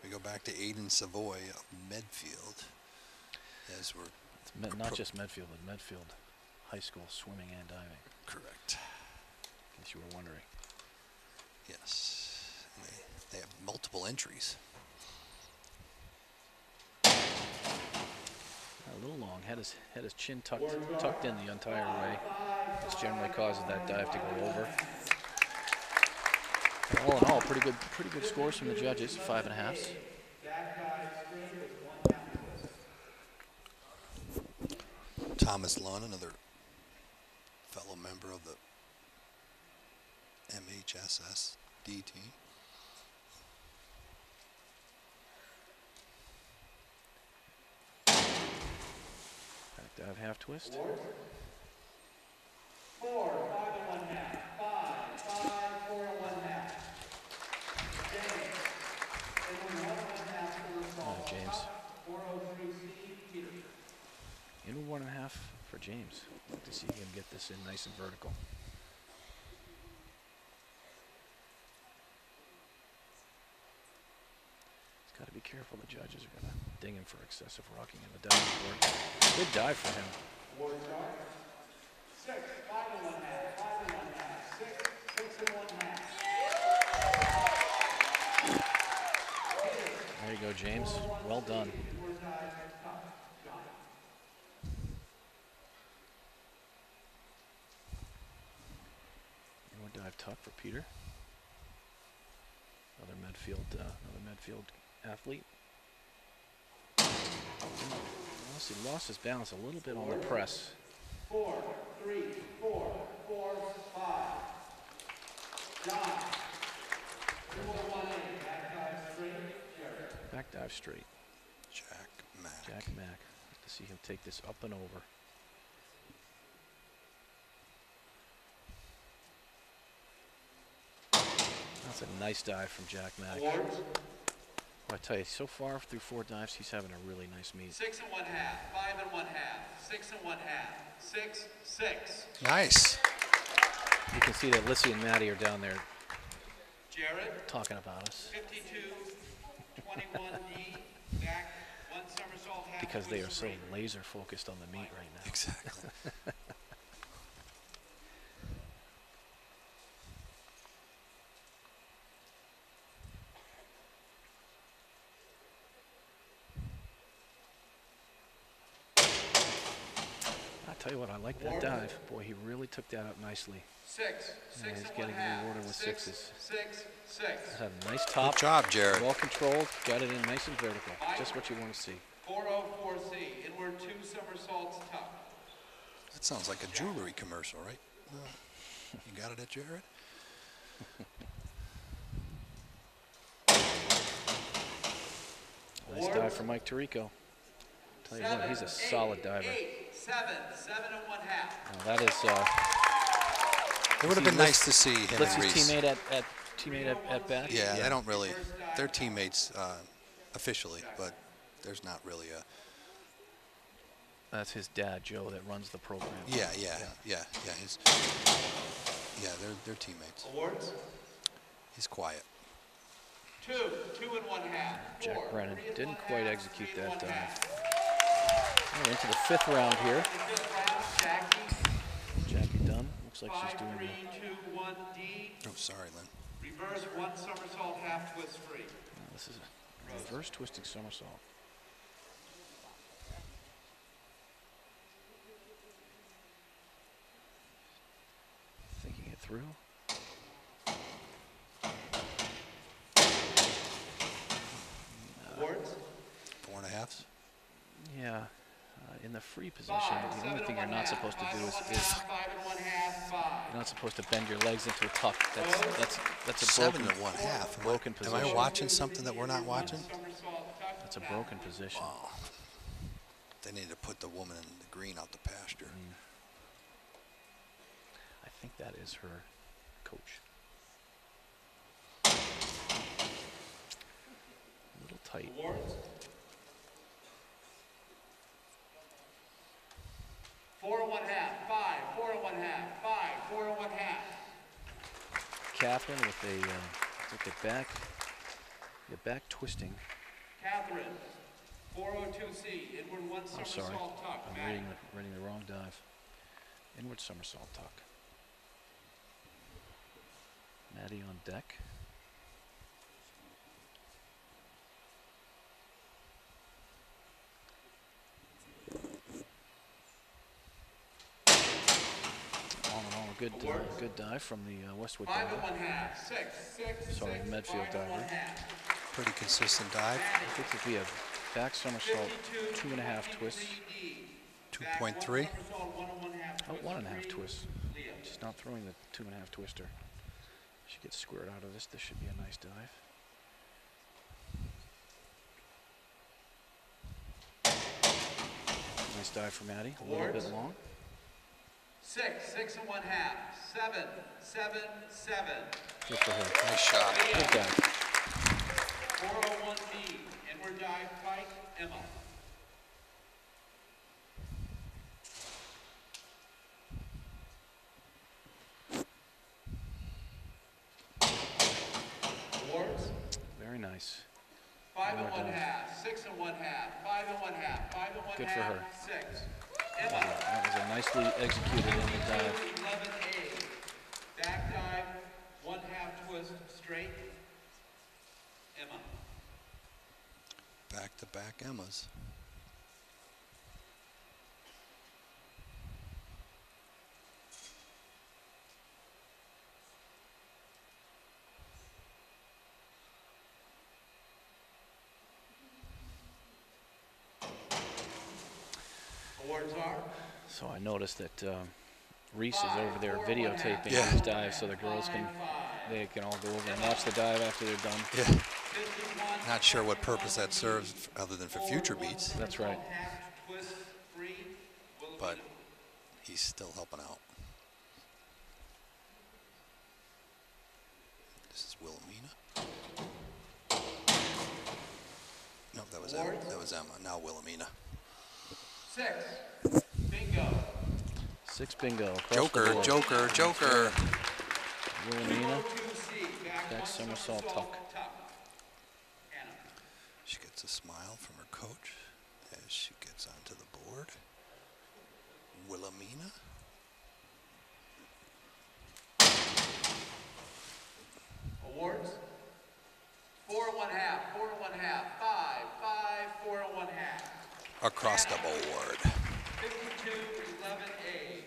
We go back to Aiden Savoy of Medfield. As we're It's Med- not just Medfield, but Medfield High School swimming and diving. correct. In case you were wondering. Yes. They, they have multiple entries. A little long. Had his had his chin tucked tucked in the entire way. This generally causes that dive to go over. But all in all, pretty good pretty good scores from the judges. Five and a half. Thomas Lunn, another fellow member of the MHSS D team. Back dive half twist. Oh, James. In with one and a half for James. Like to see him get this in nice and vertical. He's got to be careful. The judges are going to ding him for excessive rocking in the diving board. Good dive for him. There you go, James. Well done. More dive tuck for Peter. Another Medfield, uh, another Medfield athlete. Honestly, lost his balance a little bit on the press. Back dive straight. Jack Mack. Jack Mack. Like to see him take this up and over. That's a nice dive from Jack Mack. Well, I tell you, so far through four dives, he's having a really nice meet. Six and one half, five and one half, six and one half, six, six. Nice. You can see that Lissy and Maddie are down there Jared, talking about us 52, 21 knee, back, one somersault half. because they are so laser focused on the meet right now. Exactly. I tell you what, I like that dive. Boy, he really took that up nicely. Six, Yeah, six he's and one getting rewarded with six, sixes. six, six. Had a nice top. Good job, Jared. Well controlled, got it in nice and vertical. Just what you want to see. 404C, inward two somersaults tuck. That sounds like a jewelry commercial, right? You got it at Jared? Nice dive from Mike Tirico. Tell you what, he's a Seven, solid diver. Eight, seven, seven and one half. Now that is uh, It would have been nice to see him Litz's and Reese. teammate at, at teammate at, at bat. Yeah, they don't really. They're teammates uh, officially, but there's not really a. That's his dad, Joe, that runs the program. Yeah, yeah, yeah, yeah. His, yeah, they're they're teammates. Awards? He's quiet. Two, two and one half. Jack Brennan didn't quite half, execute that one dive. half. We're into the fifth round here. Jackie, Jackie Dunn looks like she's doing three, two, one, D. Oh, sorry, Lynn. Reverse one somersault, half twist free. oh, this is a reverse twisting somersault. Thinking it through. Awards? Four and a halves. Yeah, uh, in the free position, Five, the only thing you're not half, supposed to do is, one is half, Five and one half, five. you're not supposed to bend your legs into a tuck. That's that's that's a Seven broken and one half. Am I- broken Am I watching something that we're not watching? Somersault, That's a broken position. They need to put the woman in the green out the pasture. Mm. I think that is her coach. A little tight. Four and one half, five, four and one half, five, four and one half. Catherine with a uh, with the back the back twisting. Catherine, 402C, inward one I'm sorry. tuck. I'm reading the, reading the wrong dive. Inward somersault tuck. Maddie on deck. All in all, a good, uh, good dive from the uh, Westwood Five diver. one half, six, six, Sorry, six, Medfield five one diver. half. Pretty consistent dive. I think it'd be a back somersault, two and a half twists. 23D. Two Back point one three. somersault, one and one half Oh, twist one and a half twists. Leah. She's not throwing the two and a half twister. She gets squared out of this. This should be a nice dive. Nice dive from Maddie. A little bit long. Six, six and one half, seven, seven, seven. Good for her. Nice shot. Good dive. 401D, inward dive, Pike, Emma. Awards? Very nice. Five and one done. half, six and one half, five and one half, five and one Good for half, her. six. A- that was a nicely executed inward dive. Eleven A, back dive, one half twist, straight. Emma. Back to back Emmas. Awards are? So I noticed that um, Reese is over there videotaping Yeah. these dives so the girls can they can all go over and watch the dive after they're done. Yeah. Not sure what purpose that serves other than for future beats, That's right. Half twist, free. Will but he's still helping out. This is Wilhelmina. No, that was Emma. That was Emma. Now Wilhelmina. Six. Bingo. Six bingo. Joker. Joker, Joker. Wilhelmina. 2C, back Back somersault tuck. She gets a smile from her coach as she gets onto the board. Wilhelmina. Awards? Four and one half, four and one half, five, five, four and one half across the board. 52-11A,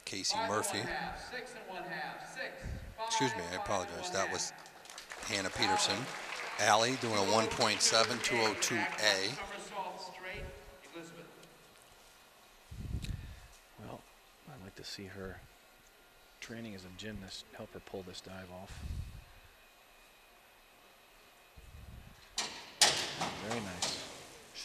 was Casey Five Murphy. one six and one half, six, five, Excuse me, I apologize. one That half. was Hannah Peterson. Allie doing a 1.7, 202A. Somersault straight, Well, I'd like to see her training as a gymnast help her pull this dive off. Very nice.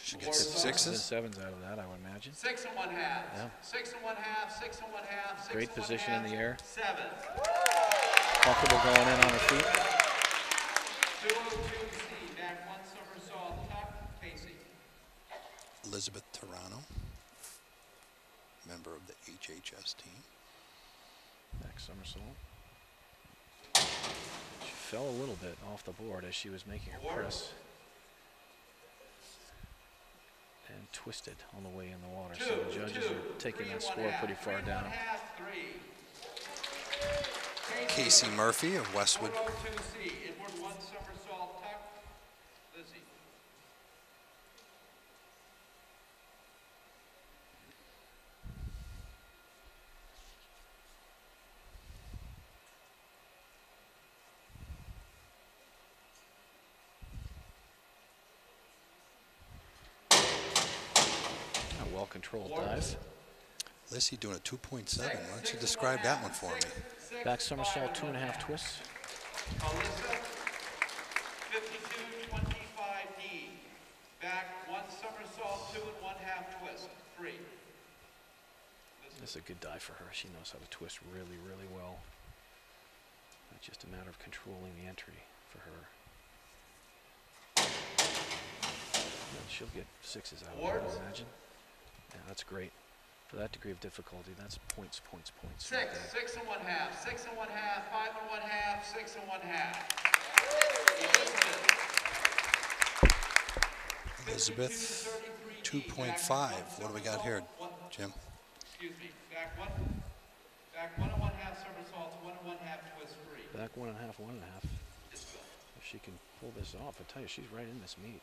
She should get Sixes and sevens out of that, I would imagine. Six and one half, Yeah. six and one half, six and one half, six Great and one position in the air. Seven. Comfortable going in on her feet. 202C, back one somersault, tuck, Casey. Elizabeth Toronto, member of the HHS team. Back somersault. She fell a little bit off the board as she was making her press. And twisted on the way in the water. So the judges two, are taking three that score half, pretty far and down. half. Casey Murphy of Westwood A well-controlled dive. Lissy doing a 2.7. Why don't you describe that one for me? Back somersault, two and a half twists. Alyssa, 5225D, back one somersault, two and one half twist, three. This is a good dive for her. She knows how to twist really, really well. It's just a matter of controlling the entry for her. And she'll get sixes out of it, I Awards? imagine. Yeah, that's great. For that degree of difficulty, that's points, points, points. Six, there. six and one half, six and one half, five and one half, six and one half. Elizabeth, Elizabeth, 5233D, 2.5. What do we got here, Jim? Excuse me, back one, back one and one half somersaults, one and one half twist, three. Back one and a half, one and a half. If she can pull this off, I tell you, she's right in this meet.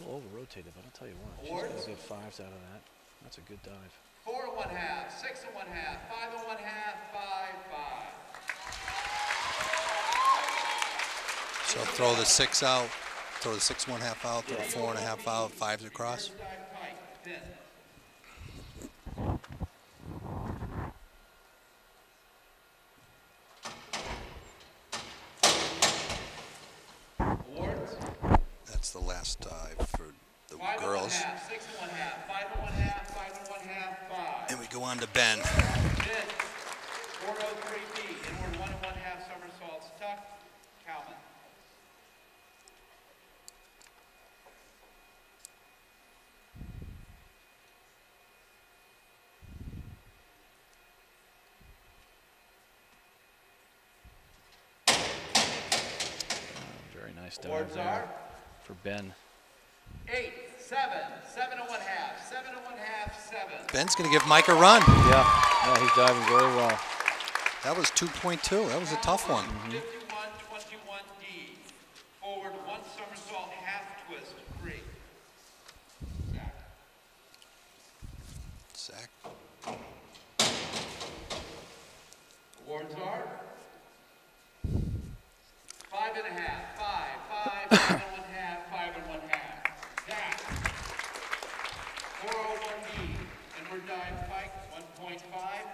Little over-rotated, but I'll tell you what, she's Awards? gonna get fives out of that. That's a good dive. Four and one half, six and one half, five and one half, five, five. So throw the six out, throw the six one half out, throw the four and a half out, fives across. First dive pike, pin. Awards? That's the last dive for the Five and one girls. half, six and one half, five and one half, five and one half, five. And we go on to Ben. Pin. Four oh three B, inward one and one half somersaults, tuck, Calvin. Very nice dive Awards there are for Ben. eight, seven, seven and one half, seven and one half, seven. Ben's going to give Mike a run. Yeah, yeah, he's diving very well. That was 2.2. That was a tough one. Fifty-one, twenty-one D. Forward one somersault, half twist, three. Zach. Zach. Awards are five and a half, five, five, five and one half, five and one half. Zach. Four oh one D. Inward dive pike, one point five.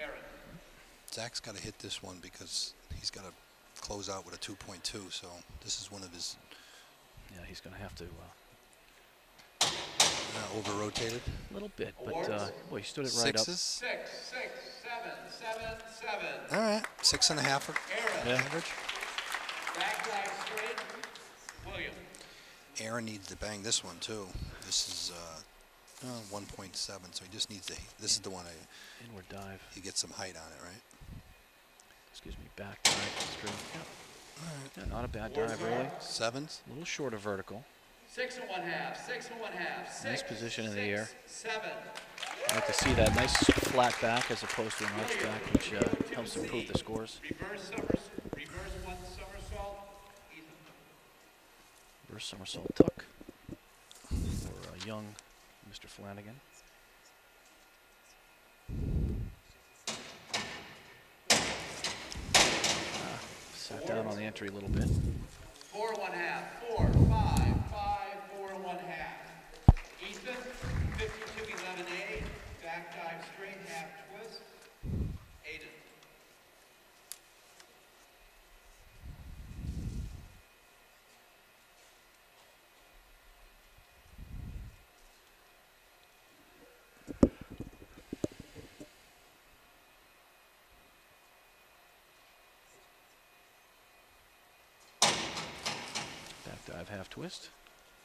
Aaron. Zach's got to hit this one because he's got to close out with a 2.2. So this is one of his Yeah, he's gonna have to, uh, uh, over rotated a little bit, but, uh, Awards? boy, he stood it right up. sixes. Six, six, seven, seven, seven. All right, six and a half Aaron. Yeah. average. Back dive straight. William. Aaron needs to bang this one too. This is uh, uh, 1.7, so he just needs to. This is the one I, Inward dive, he gets some height on it, right? Excuse me, back dive, straight. Yeah. Yeah, not a bad dive, really. Sevens. A little short of vertical. Six and one half, six and one half, six. Nice position in the air. Seven. I like to see that nice flat back as opposed to an arch back, which uh, helps improve the scores. Reverse somersault, reverse one somersault, Ethan. Reverse somersault tuck. young Mr. Flanagan. Sat down on the entry a little bit. Four, one half, four, five, five, four, one half. Half twist.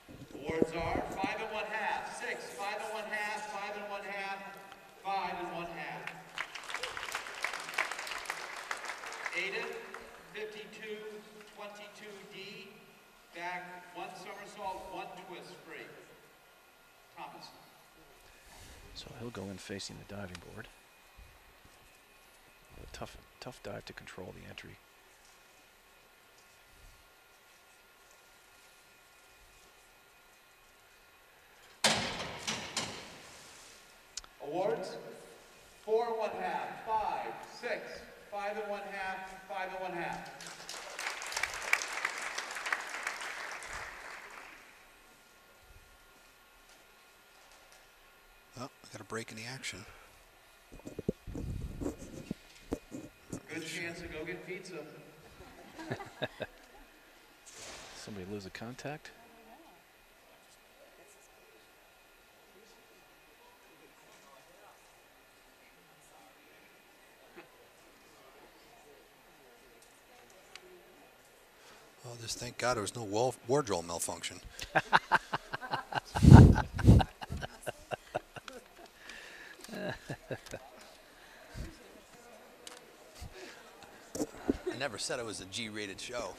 Are five and one half, six, five and one half, five and one half, five and one half. Aiden, fifty-two, twenty-two D, back one somersault, one twist free. Thomas. So he'll go in facing the diving board. A tough, tough dive to control the entry. Awards, four and one half, five, six, five and one half, five and one half. Oh, I got a break in the action. Good chance to go get pizza. Somebody lose a contact. Just thank God there was no wall- wardrobe malfunction. I never said it was a G-rated show.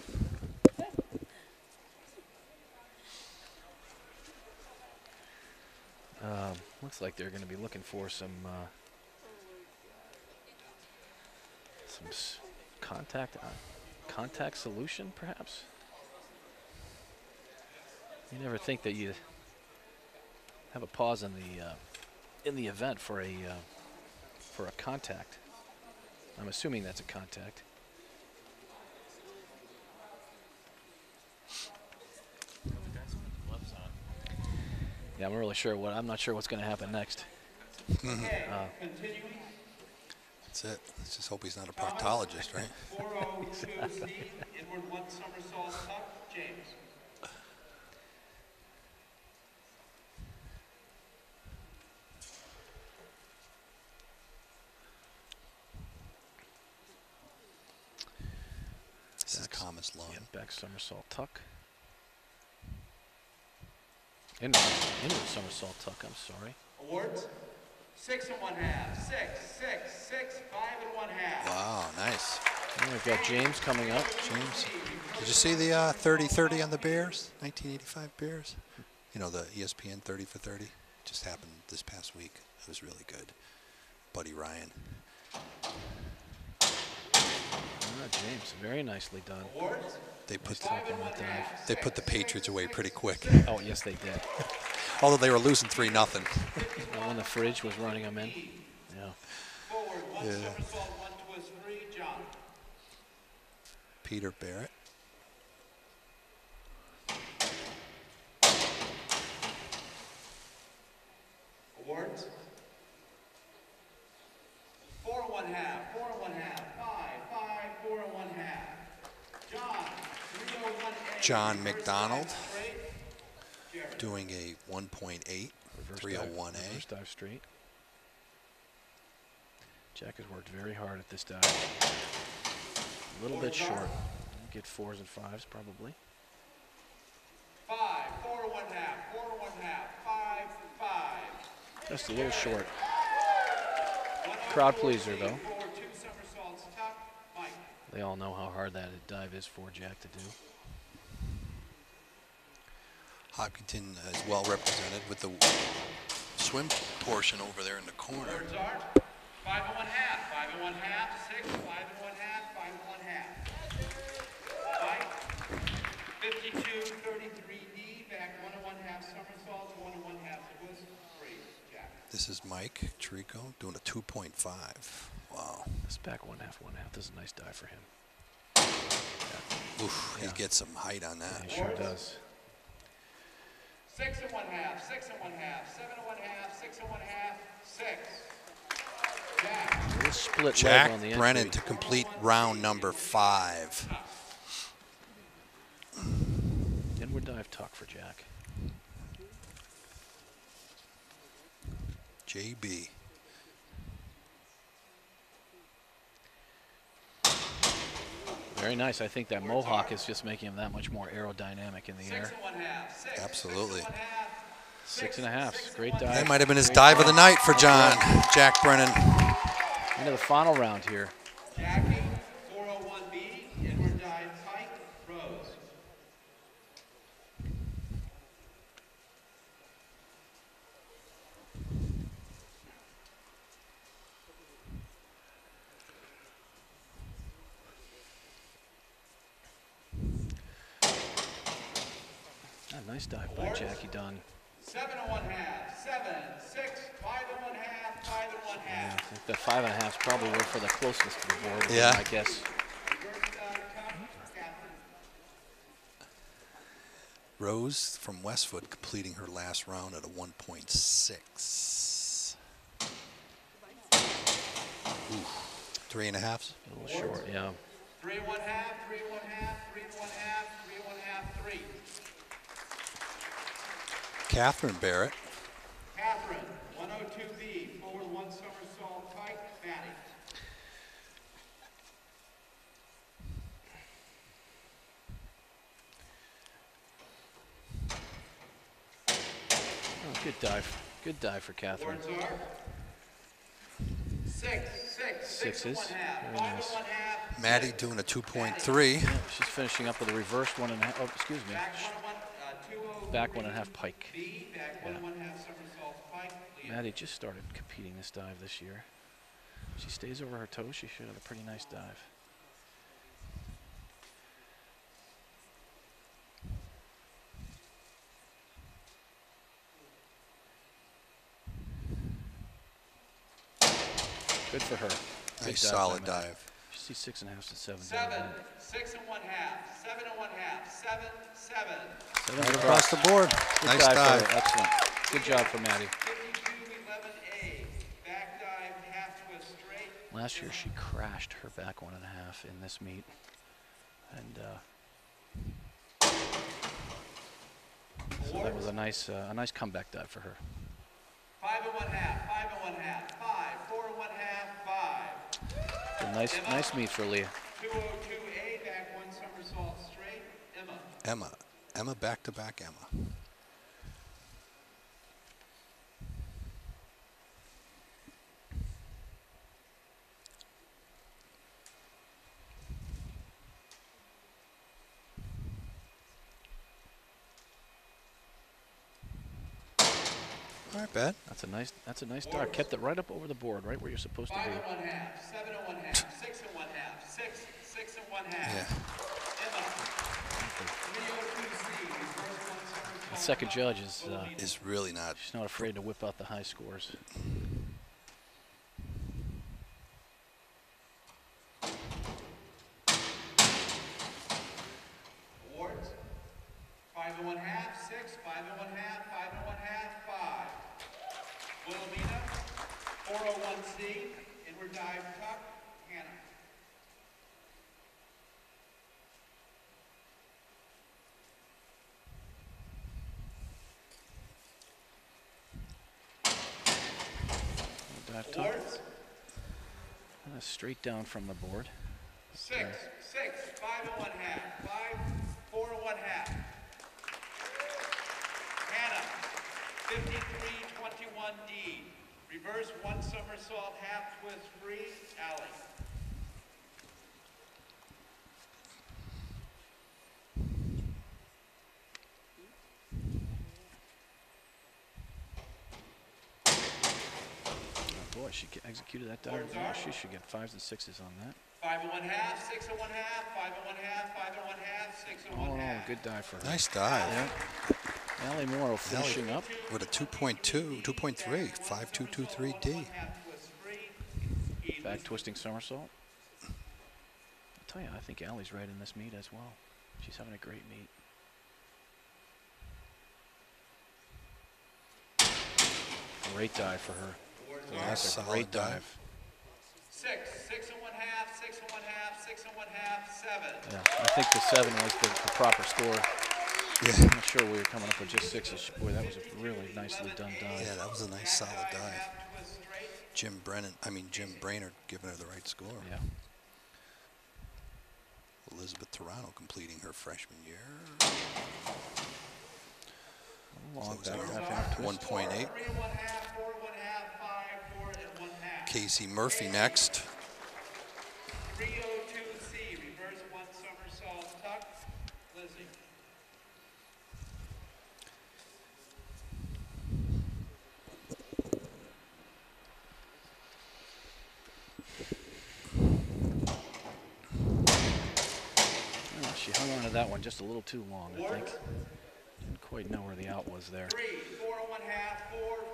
Um, looks like they're going to be looking for some uh, some s- contact uh, contact solution, perhaps. You never think that you have a pause in the uh, in the event for a uh, for a contact. I'm assuming that's a contact. Yeah, I'm really sure what I'm not sure what's going to happen next. Uh, That's it. Let's just hope he's not a proctologist, right? four oh two C, inward one somersault tuck, James. This is That's- Thomas Lund. Yep, back somersault tuck. Inward, inward somersault tuck. I'm sorry. Awards, six and one half, six, six, six, five and one half. Wow, nice. And we've got James coming up. James, did you see the uh, 30-30 on the Bears? 1985 Bears? You know, the ESPN 30 for 30? Just happened this past week. It was really good. Buddy Ryan. Ah, James, very nicely done. They put Nice tuck on that dive. they put the Patriots away pretty quick. Oh, yes, they did. Although they were losing 3 nothing. And when the fridge was running them in. Yeah. forward, Yeah. somersault, one twist free, John. Peter Barrett. Awards, four and one half, four and one half, five, five, four and one half. John, three oh one A. John McDonald. dive straight. Jared. doing a 1.8 301A. Dive, oh reverse dive straight. Jack has worked very hard at this dive. A little bit short. Get fours and fives probably. Five, four and one half, four and one half, five, five. Just a little short. One Crowd pleaser, though. Forward two somersaults, tuck, Mike. They all know how hard that dive is for Jack to do. Hopkinton is well represented with the swim portion over there in the corner. Words are five and one half, five and one half, six, five and one half, five and one half. Mike, fifty-two, thirty-three D, back one and one half somersaults, one and one half twist. This is Mike Tirico doing a 2.5. Wow. This back one half, one half. This is a nice dive for him. Oof, Yeah. he gets some height on that. He sure does. Six and one half, six and one half, seven and one half, six and one half, six. Jack. Little split Jack on the Brennan entry. to complete round number five. Inward dive tuck for Jack. JB. Very nice. I think that mohawk is just making him that much more aerodynamic in the Six air. and one half, six. Absolutely. Six and one half, Six and a half. Great dive. That might have been his Great dive of the night for John. Jack Brennan. Into the final round here. Jackie, 401B, inward dive Pike, Rose. Ah, nice dive by Jackie Dunn. Seven and one half, seven, six, five and one half, five and one Yeah. I think the five and a half is probably were for the closest to the board. Yeah. My guess. Reverse dive tuck, Catherine. Rose from Westwood completing her last round at a 1.6. Oof. Three and a half. A little short, yeah. Three and one half, three and one half, three and one half, three and one half, three. Catherine Barrett. Catherine, 102B, forward one somersault Pike, Maddie. Oh, good dive. Good dive for Catherine. Boards are six, six, six Sixes. one half, Very five nice. one half, Maddie doing a 2.3. Yeah, she's finishing up with a reversed one and a half. Oh, excuse me. Back one and one, two. Back one and a half pike. B, back Yeah. one half somersaults Pike, Leah. Maddie just started competing this dive this year. She stays over her toes. She should have a pretty nice dive. Good for her. Good Nice dive solid Maddie. dive. She sees six and a half to seven. Seven, six and one half, seven and one half, seven, seven. Seven Right across. across the board. Good Nice dive. dive. Excellent. Good job for Maddie. Fifty-two, eleven A, back dive, half twist straight. Last year she crashed her back one and a half in this meet, and uh, so that was a nice uh, a nice comeback dive for her. Five and one half, five and one half, five, four and one half, five. A nice nice meet for Leah. Two oh two A, back one somersault straight, Emma. Emma. Emma back to back Emma. All right, bad. That's a nice that's a nice dive. Kept it right up over the board, right where you're supposed to Five be. And one half, seven and one half, six and one half, six, six and one half. Yeah. Emma. Three two C, reverse one somersault. The second judge is uh, Is really not. she's not afraid to whip out the high scores. Awards. Five and one half, six, five and one half, five and one half, five. Wilhelmina, four oh one C, inward dive tuck, Hannah. Dive tuck. Awards. Uh, straight down from the board. Six, six, five and one half, five, four and one half. Hannah, fifty-three, twenty-one D, reverse one somersault, half twist free. Oh boy, she executed that dive. Yeah, she should get fives and sixes on that. Five and one half, six and one half, five and one half, five and one half, six and All one in all, half. good dive for her. Nice dive. Yeah. Allie Morrow finishing up. with a 2.2, 2.3, 5.223 D. Back twisting somersault. I'll tell you, I think Allie's right in this meet as well. She's having a great meet. Great dive for her. Nice, That's a solid great dive. dive. Six, six and one half, six and one half, six and one half, seven. Yeah, I think the seven was the, the proper score. Yeah. I'm not sure we were coming up with just sixes. Boy, that was a really nicely done dive. Yeah, that was a nice solid dive. Half twist straight. Jim Brennan, I mean Jim Brainerd giving her the right score. Yeah. Elizabeth Toronto completing her freshman year. Long So back was half half twist. 1.8. Three and one half, four and one half, five, four and one half. Casey Murphy next. 302C, reverse one somersault tuck. Lizzie. Oh, she hung on to that one just a little too long, I think. Didn't quite know where the out was there. Three, four and one half, four, four, four.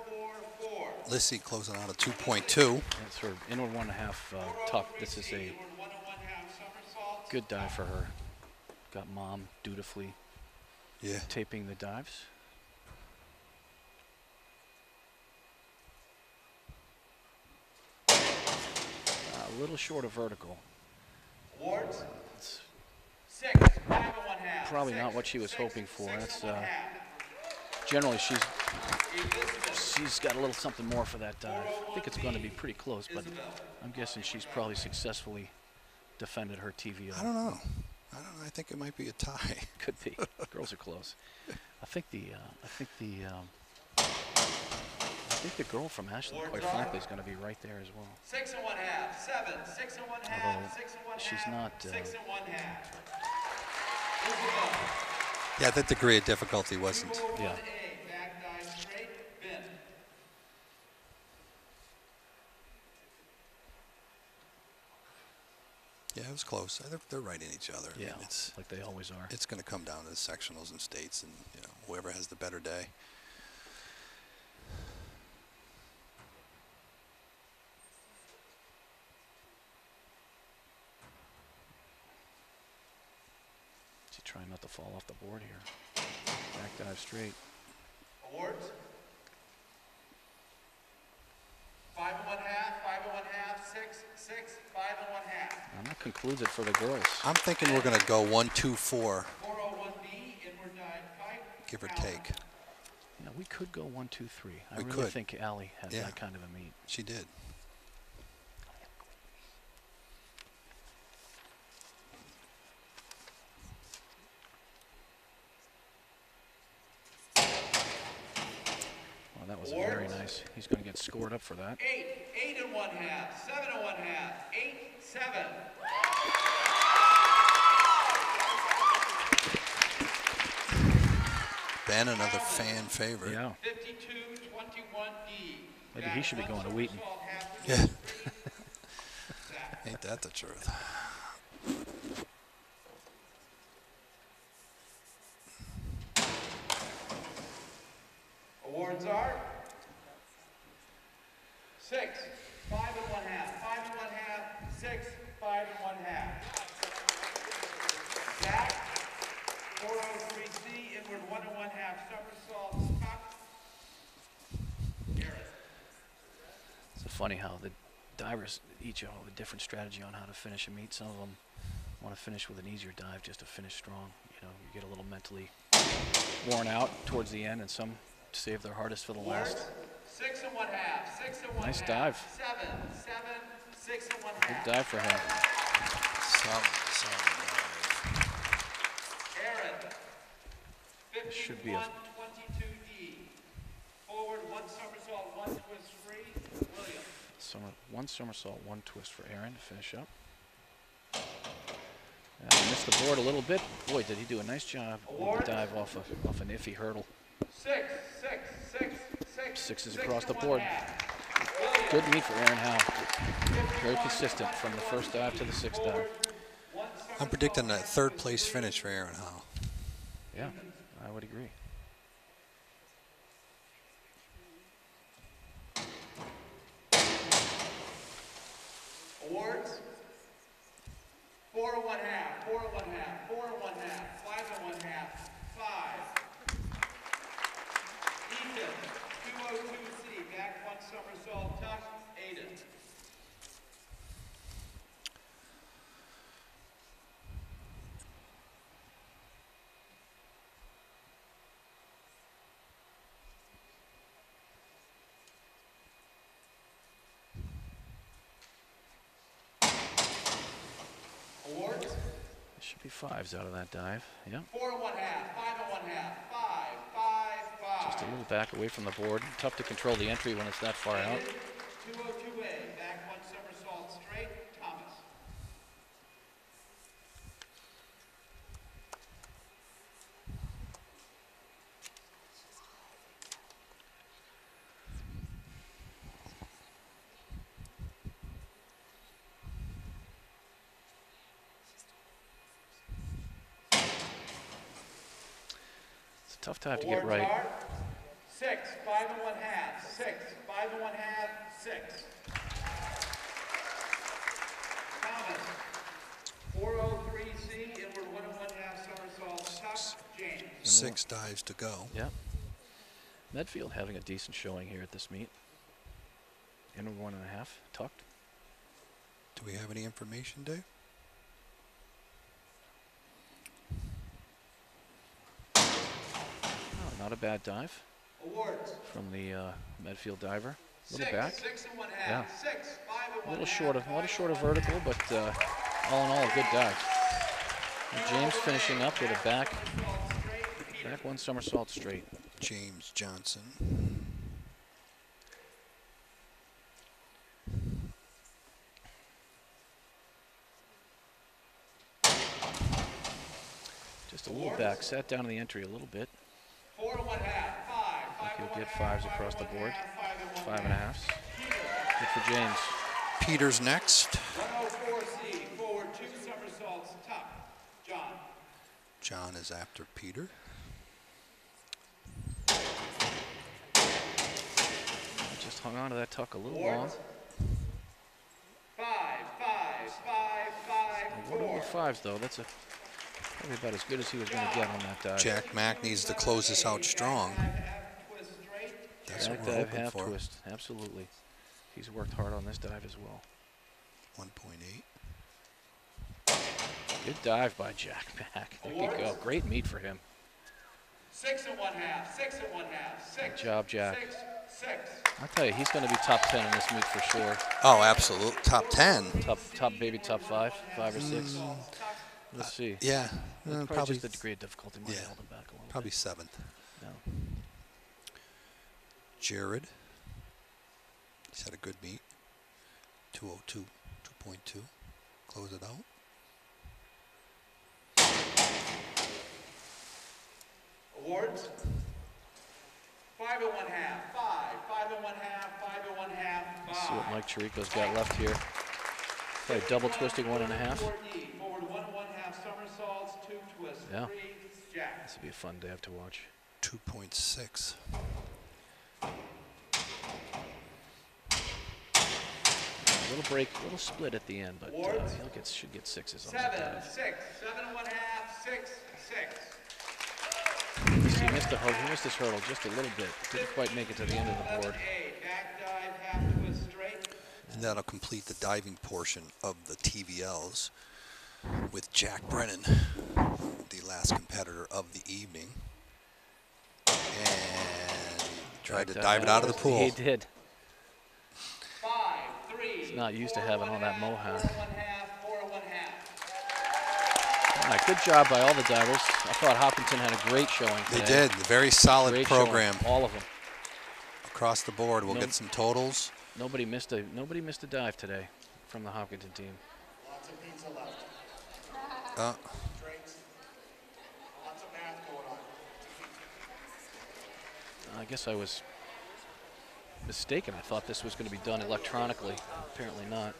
Lissy closing out a 2.2. That's her inward one and a half uh, tuck. This is a Inward one and one half somersaults. good dive for her. Got mom dutifully Yeah. taping the dives. A little short of vertical. Awards. It's Six, five and one half. probably six, not what she was six, hoping for. six That's uh, generally she's Elizabeth. She's got a little something more for that dive. I think it's going to be pretty close, but I'm guessing she's probably successfully defended her TVL. I don't know. I don't know. I think it might be a tie. Could be. Girls are close. I think the uh, I think the um, I think the girl from Ashland, quite frankly, is going to be right there as well. Six and one half, seven, six and one half, Although six and one she's half, not, uh, six and one half. Yeah, that degree of difficulty wasn't. Four, Yeah. one A, back dive straight, bend. Yeah, it was close. They're, they're right in each other. I mean, Yeah, it's like they always are. it's going to come down to the sectionals and states, and you know whoever has the better day. She's trying not to fall off the board here. Back dive straight. Awards. Five and one half, five and one half, six, six, five and one half. And that concludes it for the girls. I'm thinking we're going to go one, two, four, Four oh one B, inward dive pike. give or Allen. take. Yeah, we could go one, two, three. I We really could. think Allie had Yeah. that kind of a meet. She did. Well, that was a very oh Awards. He's going to get scored up for that. Eight, eight and one half, seven and one half, eight, seven. Ben, another fan favorite. Yeah. Fifty-two, twenty-one D. Maybe he should be going to Wheaton. Yeah. Ain't that the truth? Awards are six, five and one half, five and one half, six, five and one half. Jack, four oh three C, inward one and one half somersaults, top. Garrett. It's funny how the divers each have a different strategy on how to finish a meet. Some of them want to finish with an easier dive just to finish strong. You know, you get a little mentally worn out towards the end, and some save their hardest for the last. Awards, six and one half, six and one half. Nice dive. Seven, seven, six and one Good half. dive for him. Solid, solid dive. Aaron. should be a- Fifty-one, twenty-two D. Forward, one somersault, one twist free. William. Summer, one somersault, one twist for Aaron to finish up. Uh, missed the board a little bit. Boy, did he do a nice job with the dive off a, off an iffy hurdle. Six, six, six, six. Sixes across the board. Good meet for Aaron Howe. Very consistent from the first dive to the sixth dive. I'm predicting a third place finish for Aaron Howell. Yeah, I would agree. Awards. Four and one half, four and one half, four and one half, five and one half, five. Ethan, two oh two C, back one somersault tuck, Aiden. Awards. Should be fives out of that dive. Yeah. Four and one half, five and one half, five, five, five. Just a little back away from the board. Tough to control the entry when it's that far out. Oh Two oh two A, back one somersault straight, Thomas. It's a tough dive to get right. are Six, five and one half, six, five and one half, six. Thomas, four oh three C, inward one and one half somersault tuck, James. Six dives to go. Yeah. Medfield having a decent showing here at this meet. In a one and a half, tucked. Do we have any information, Dave? Not a bad dive Awards. from the uh, Medfield diver. A little Six, back. Six and one half, six, five and A one little half, short of, a five little short of vertical, but uh, all in all, a good dive. And James finishing up with a back, back one somersault straight. James Johnson. Just a little back, sat down in the entry a little bit. He'll one get half, fives five across and the one board. half, Five and one Five and a halves. Good for James. Peters next. One oh four C, forward two somersaults, tuck, John. John is after Peter. Just hung on to that tuck a little long. Awards. Five, five, five, five, One over four. fives though. That's a probably about as good as he was going to get on that dive. Jack Mack needs to close this out strong. Half twist straight, That's Back what we're dive, hoping half for. twist. Absolutely. He's worked hard on this dive as well. 1.8. Good dive by Jack Mack. There you go. Great meet for him. six and one half, six and one half, six. job, Jack. Six, six. I'll tell you, he's going to be top 10 in this meet for sure. Oh, absolute. Top 10. Top, top, maybe top five, five or six. Hmm. Let's see. Yeah. uh, probably, probably, just the degree of difficulty might yeah, hold him back a little probably seventh. No. Jared. He's had a good meet. 202, 2.2. Close it out. Awards. Five and one half, five, five and one half, five and one half, Let's see what. Mike Chirico's got left here. Probably double twisting one and a half. Four D, forward one and one half somersaults, two twists, Yeah. This will be a fun dive to watch. 2.6. A little break, a little split at the end, but uh, he'll get should get sixes on that Seven, dive. six, seven and one half, six, six. He missed the hurdle. He missed his hurdle just a little bit. Didn't quite make it to the end of the board. A, back dive, half twist straight. And that'll complete the diving portion of the TVLs with Jack Brennan, the last competitor of the evening. And tried to dive it out of the pool. He did. Five, three. He's not used to having one all that mohawk. One half, four, one half. All right, good job by all the divers. I thought Hopkinton had a great showing They did. A very solid Great showing, program all of them. across the board. We'll No- get some totals. Nobody missed a nobody missed a dive today from the Hopkinton team. Lots of pizza left. Uh, Drinks. Lots of math going on. I guess I was mistaken. I thought this was going to be done electronically. Apparently not.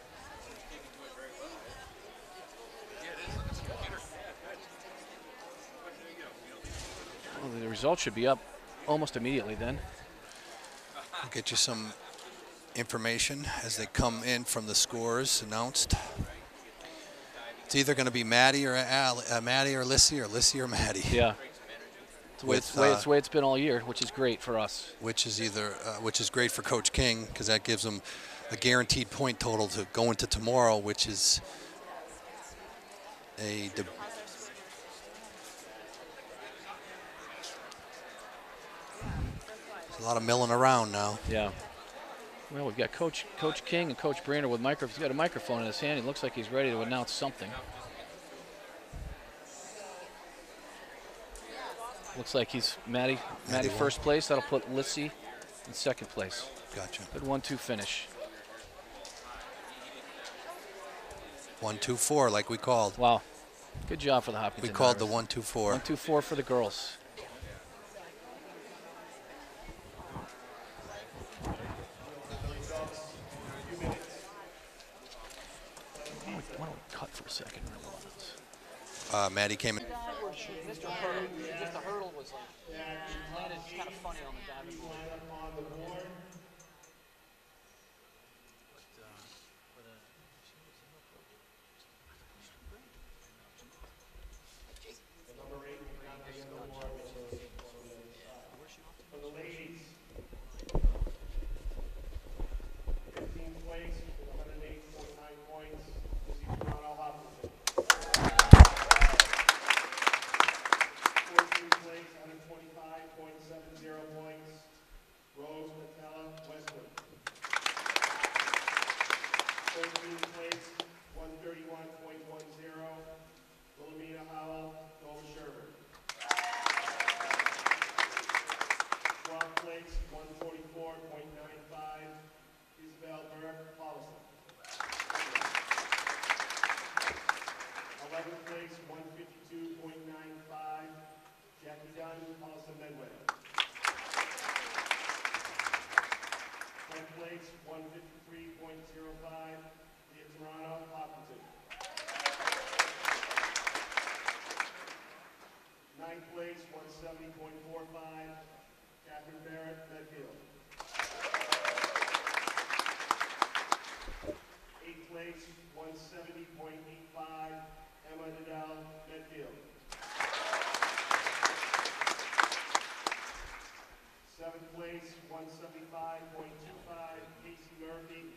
Well, the results should be up almost immediately then. we'll get you some information as they come in from the scores announced. It's either going to be Maddie or Al, uh, Maddie or Lissy or Lissy or Maddie, Yeah. Way, With, uh, it's the way it's been all year, which is great for us. which is either uh, which is great for Coach King because that gives him a guaranteed point total to go into tomorrow, which is a a lot of milling around now. Yeah. Well, we've got Coach Coach King and Coach Brainer with micro. He's got a microphone in his hand. He looks like he's ready to announce something. Looks like he's Maddie. Maddie first place. That'll put Lissy in second place. Gotcha. Good one-two finish. One, two, four, like we called. Wow. Good job for the Hopkins. We called the one, two, four. One, two, four for the girls. Why don't, we, why don't we cut for a second? Uh, Maddie came in. Mr. Hurdle, just the hurdle was like landed kind of funny on the diving board. For the ladies. Fifteen place with hundred and eight point nine points, Lizzie Toronto Hopkinton. Fourteen place, hundred twenty-five point seven zero points, Rose Patella Westwood. Thirteen place, one thirty-one point one zero, Wilhelmina Howell, Dover Sherborn. 12 place, 144.95, Isabel Burke, Paulson. 11th place, 152.95, Jackie Dunn, Paulson Medway. 10th place, 153.05, Leah Toronto, Hopkinton. Ninth place, 170.45, Catherine Barrett, Medfield. Eighth place, one seventy point eight five, Emma Nadal, Medfield. Seventh place, one seventy-five point two five, Casey Murphy,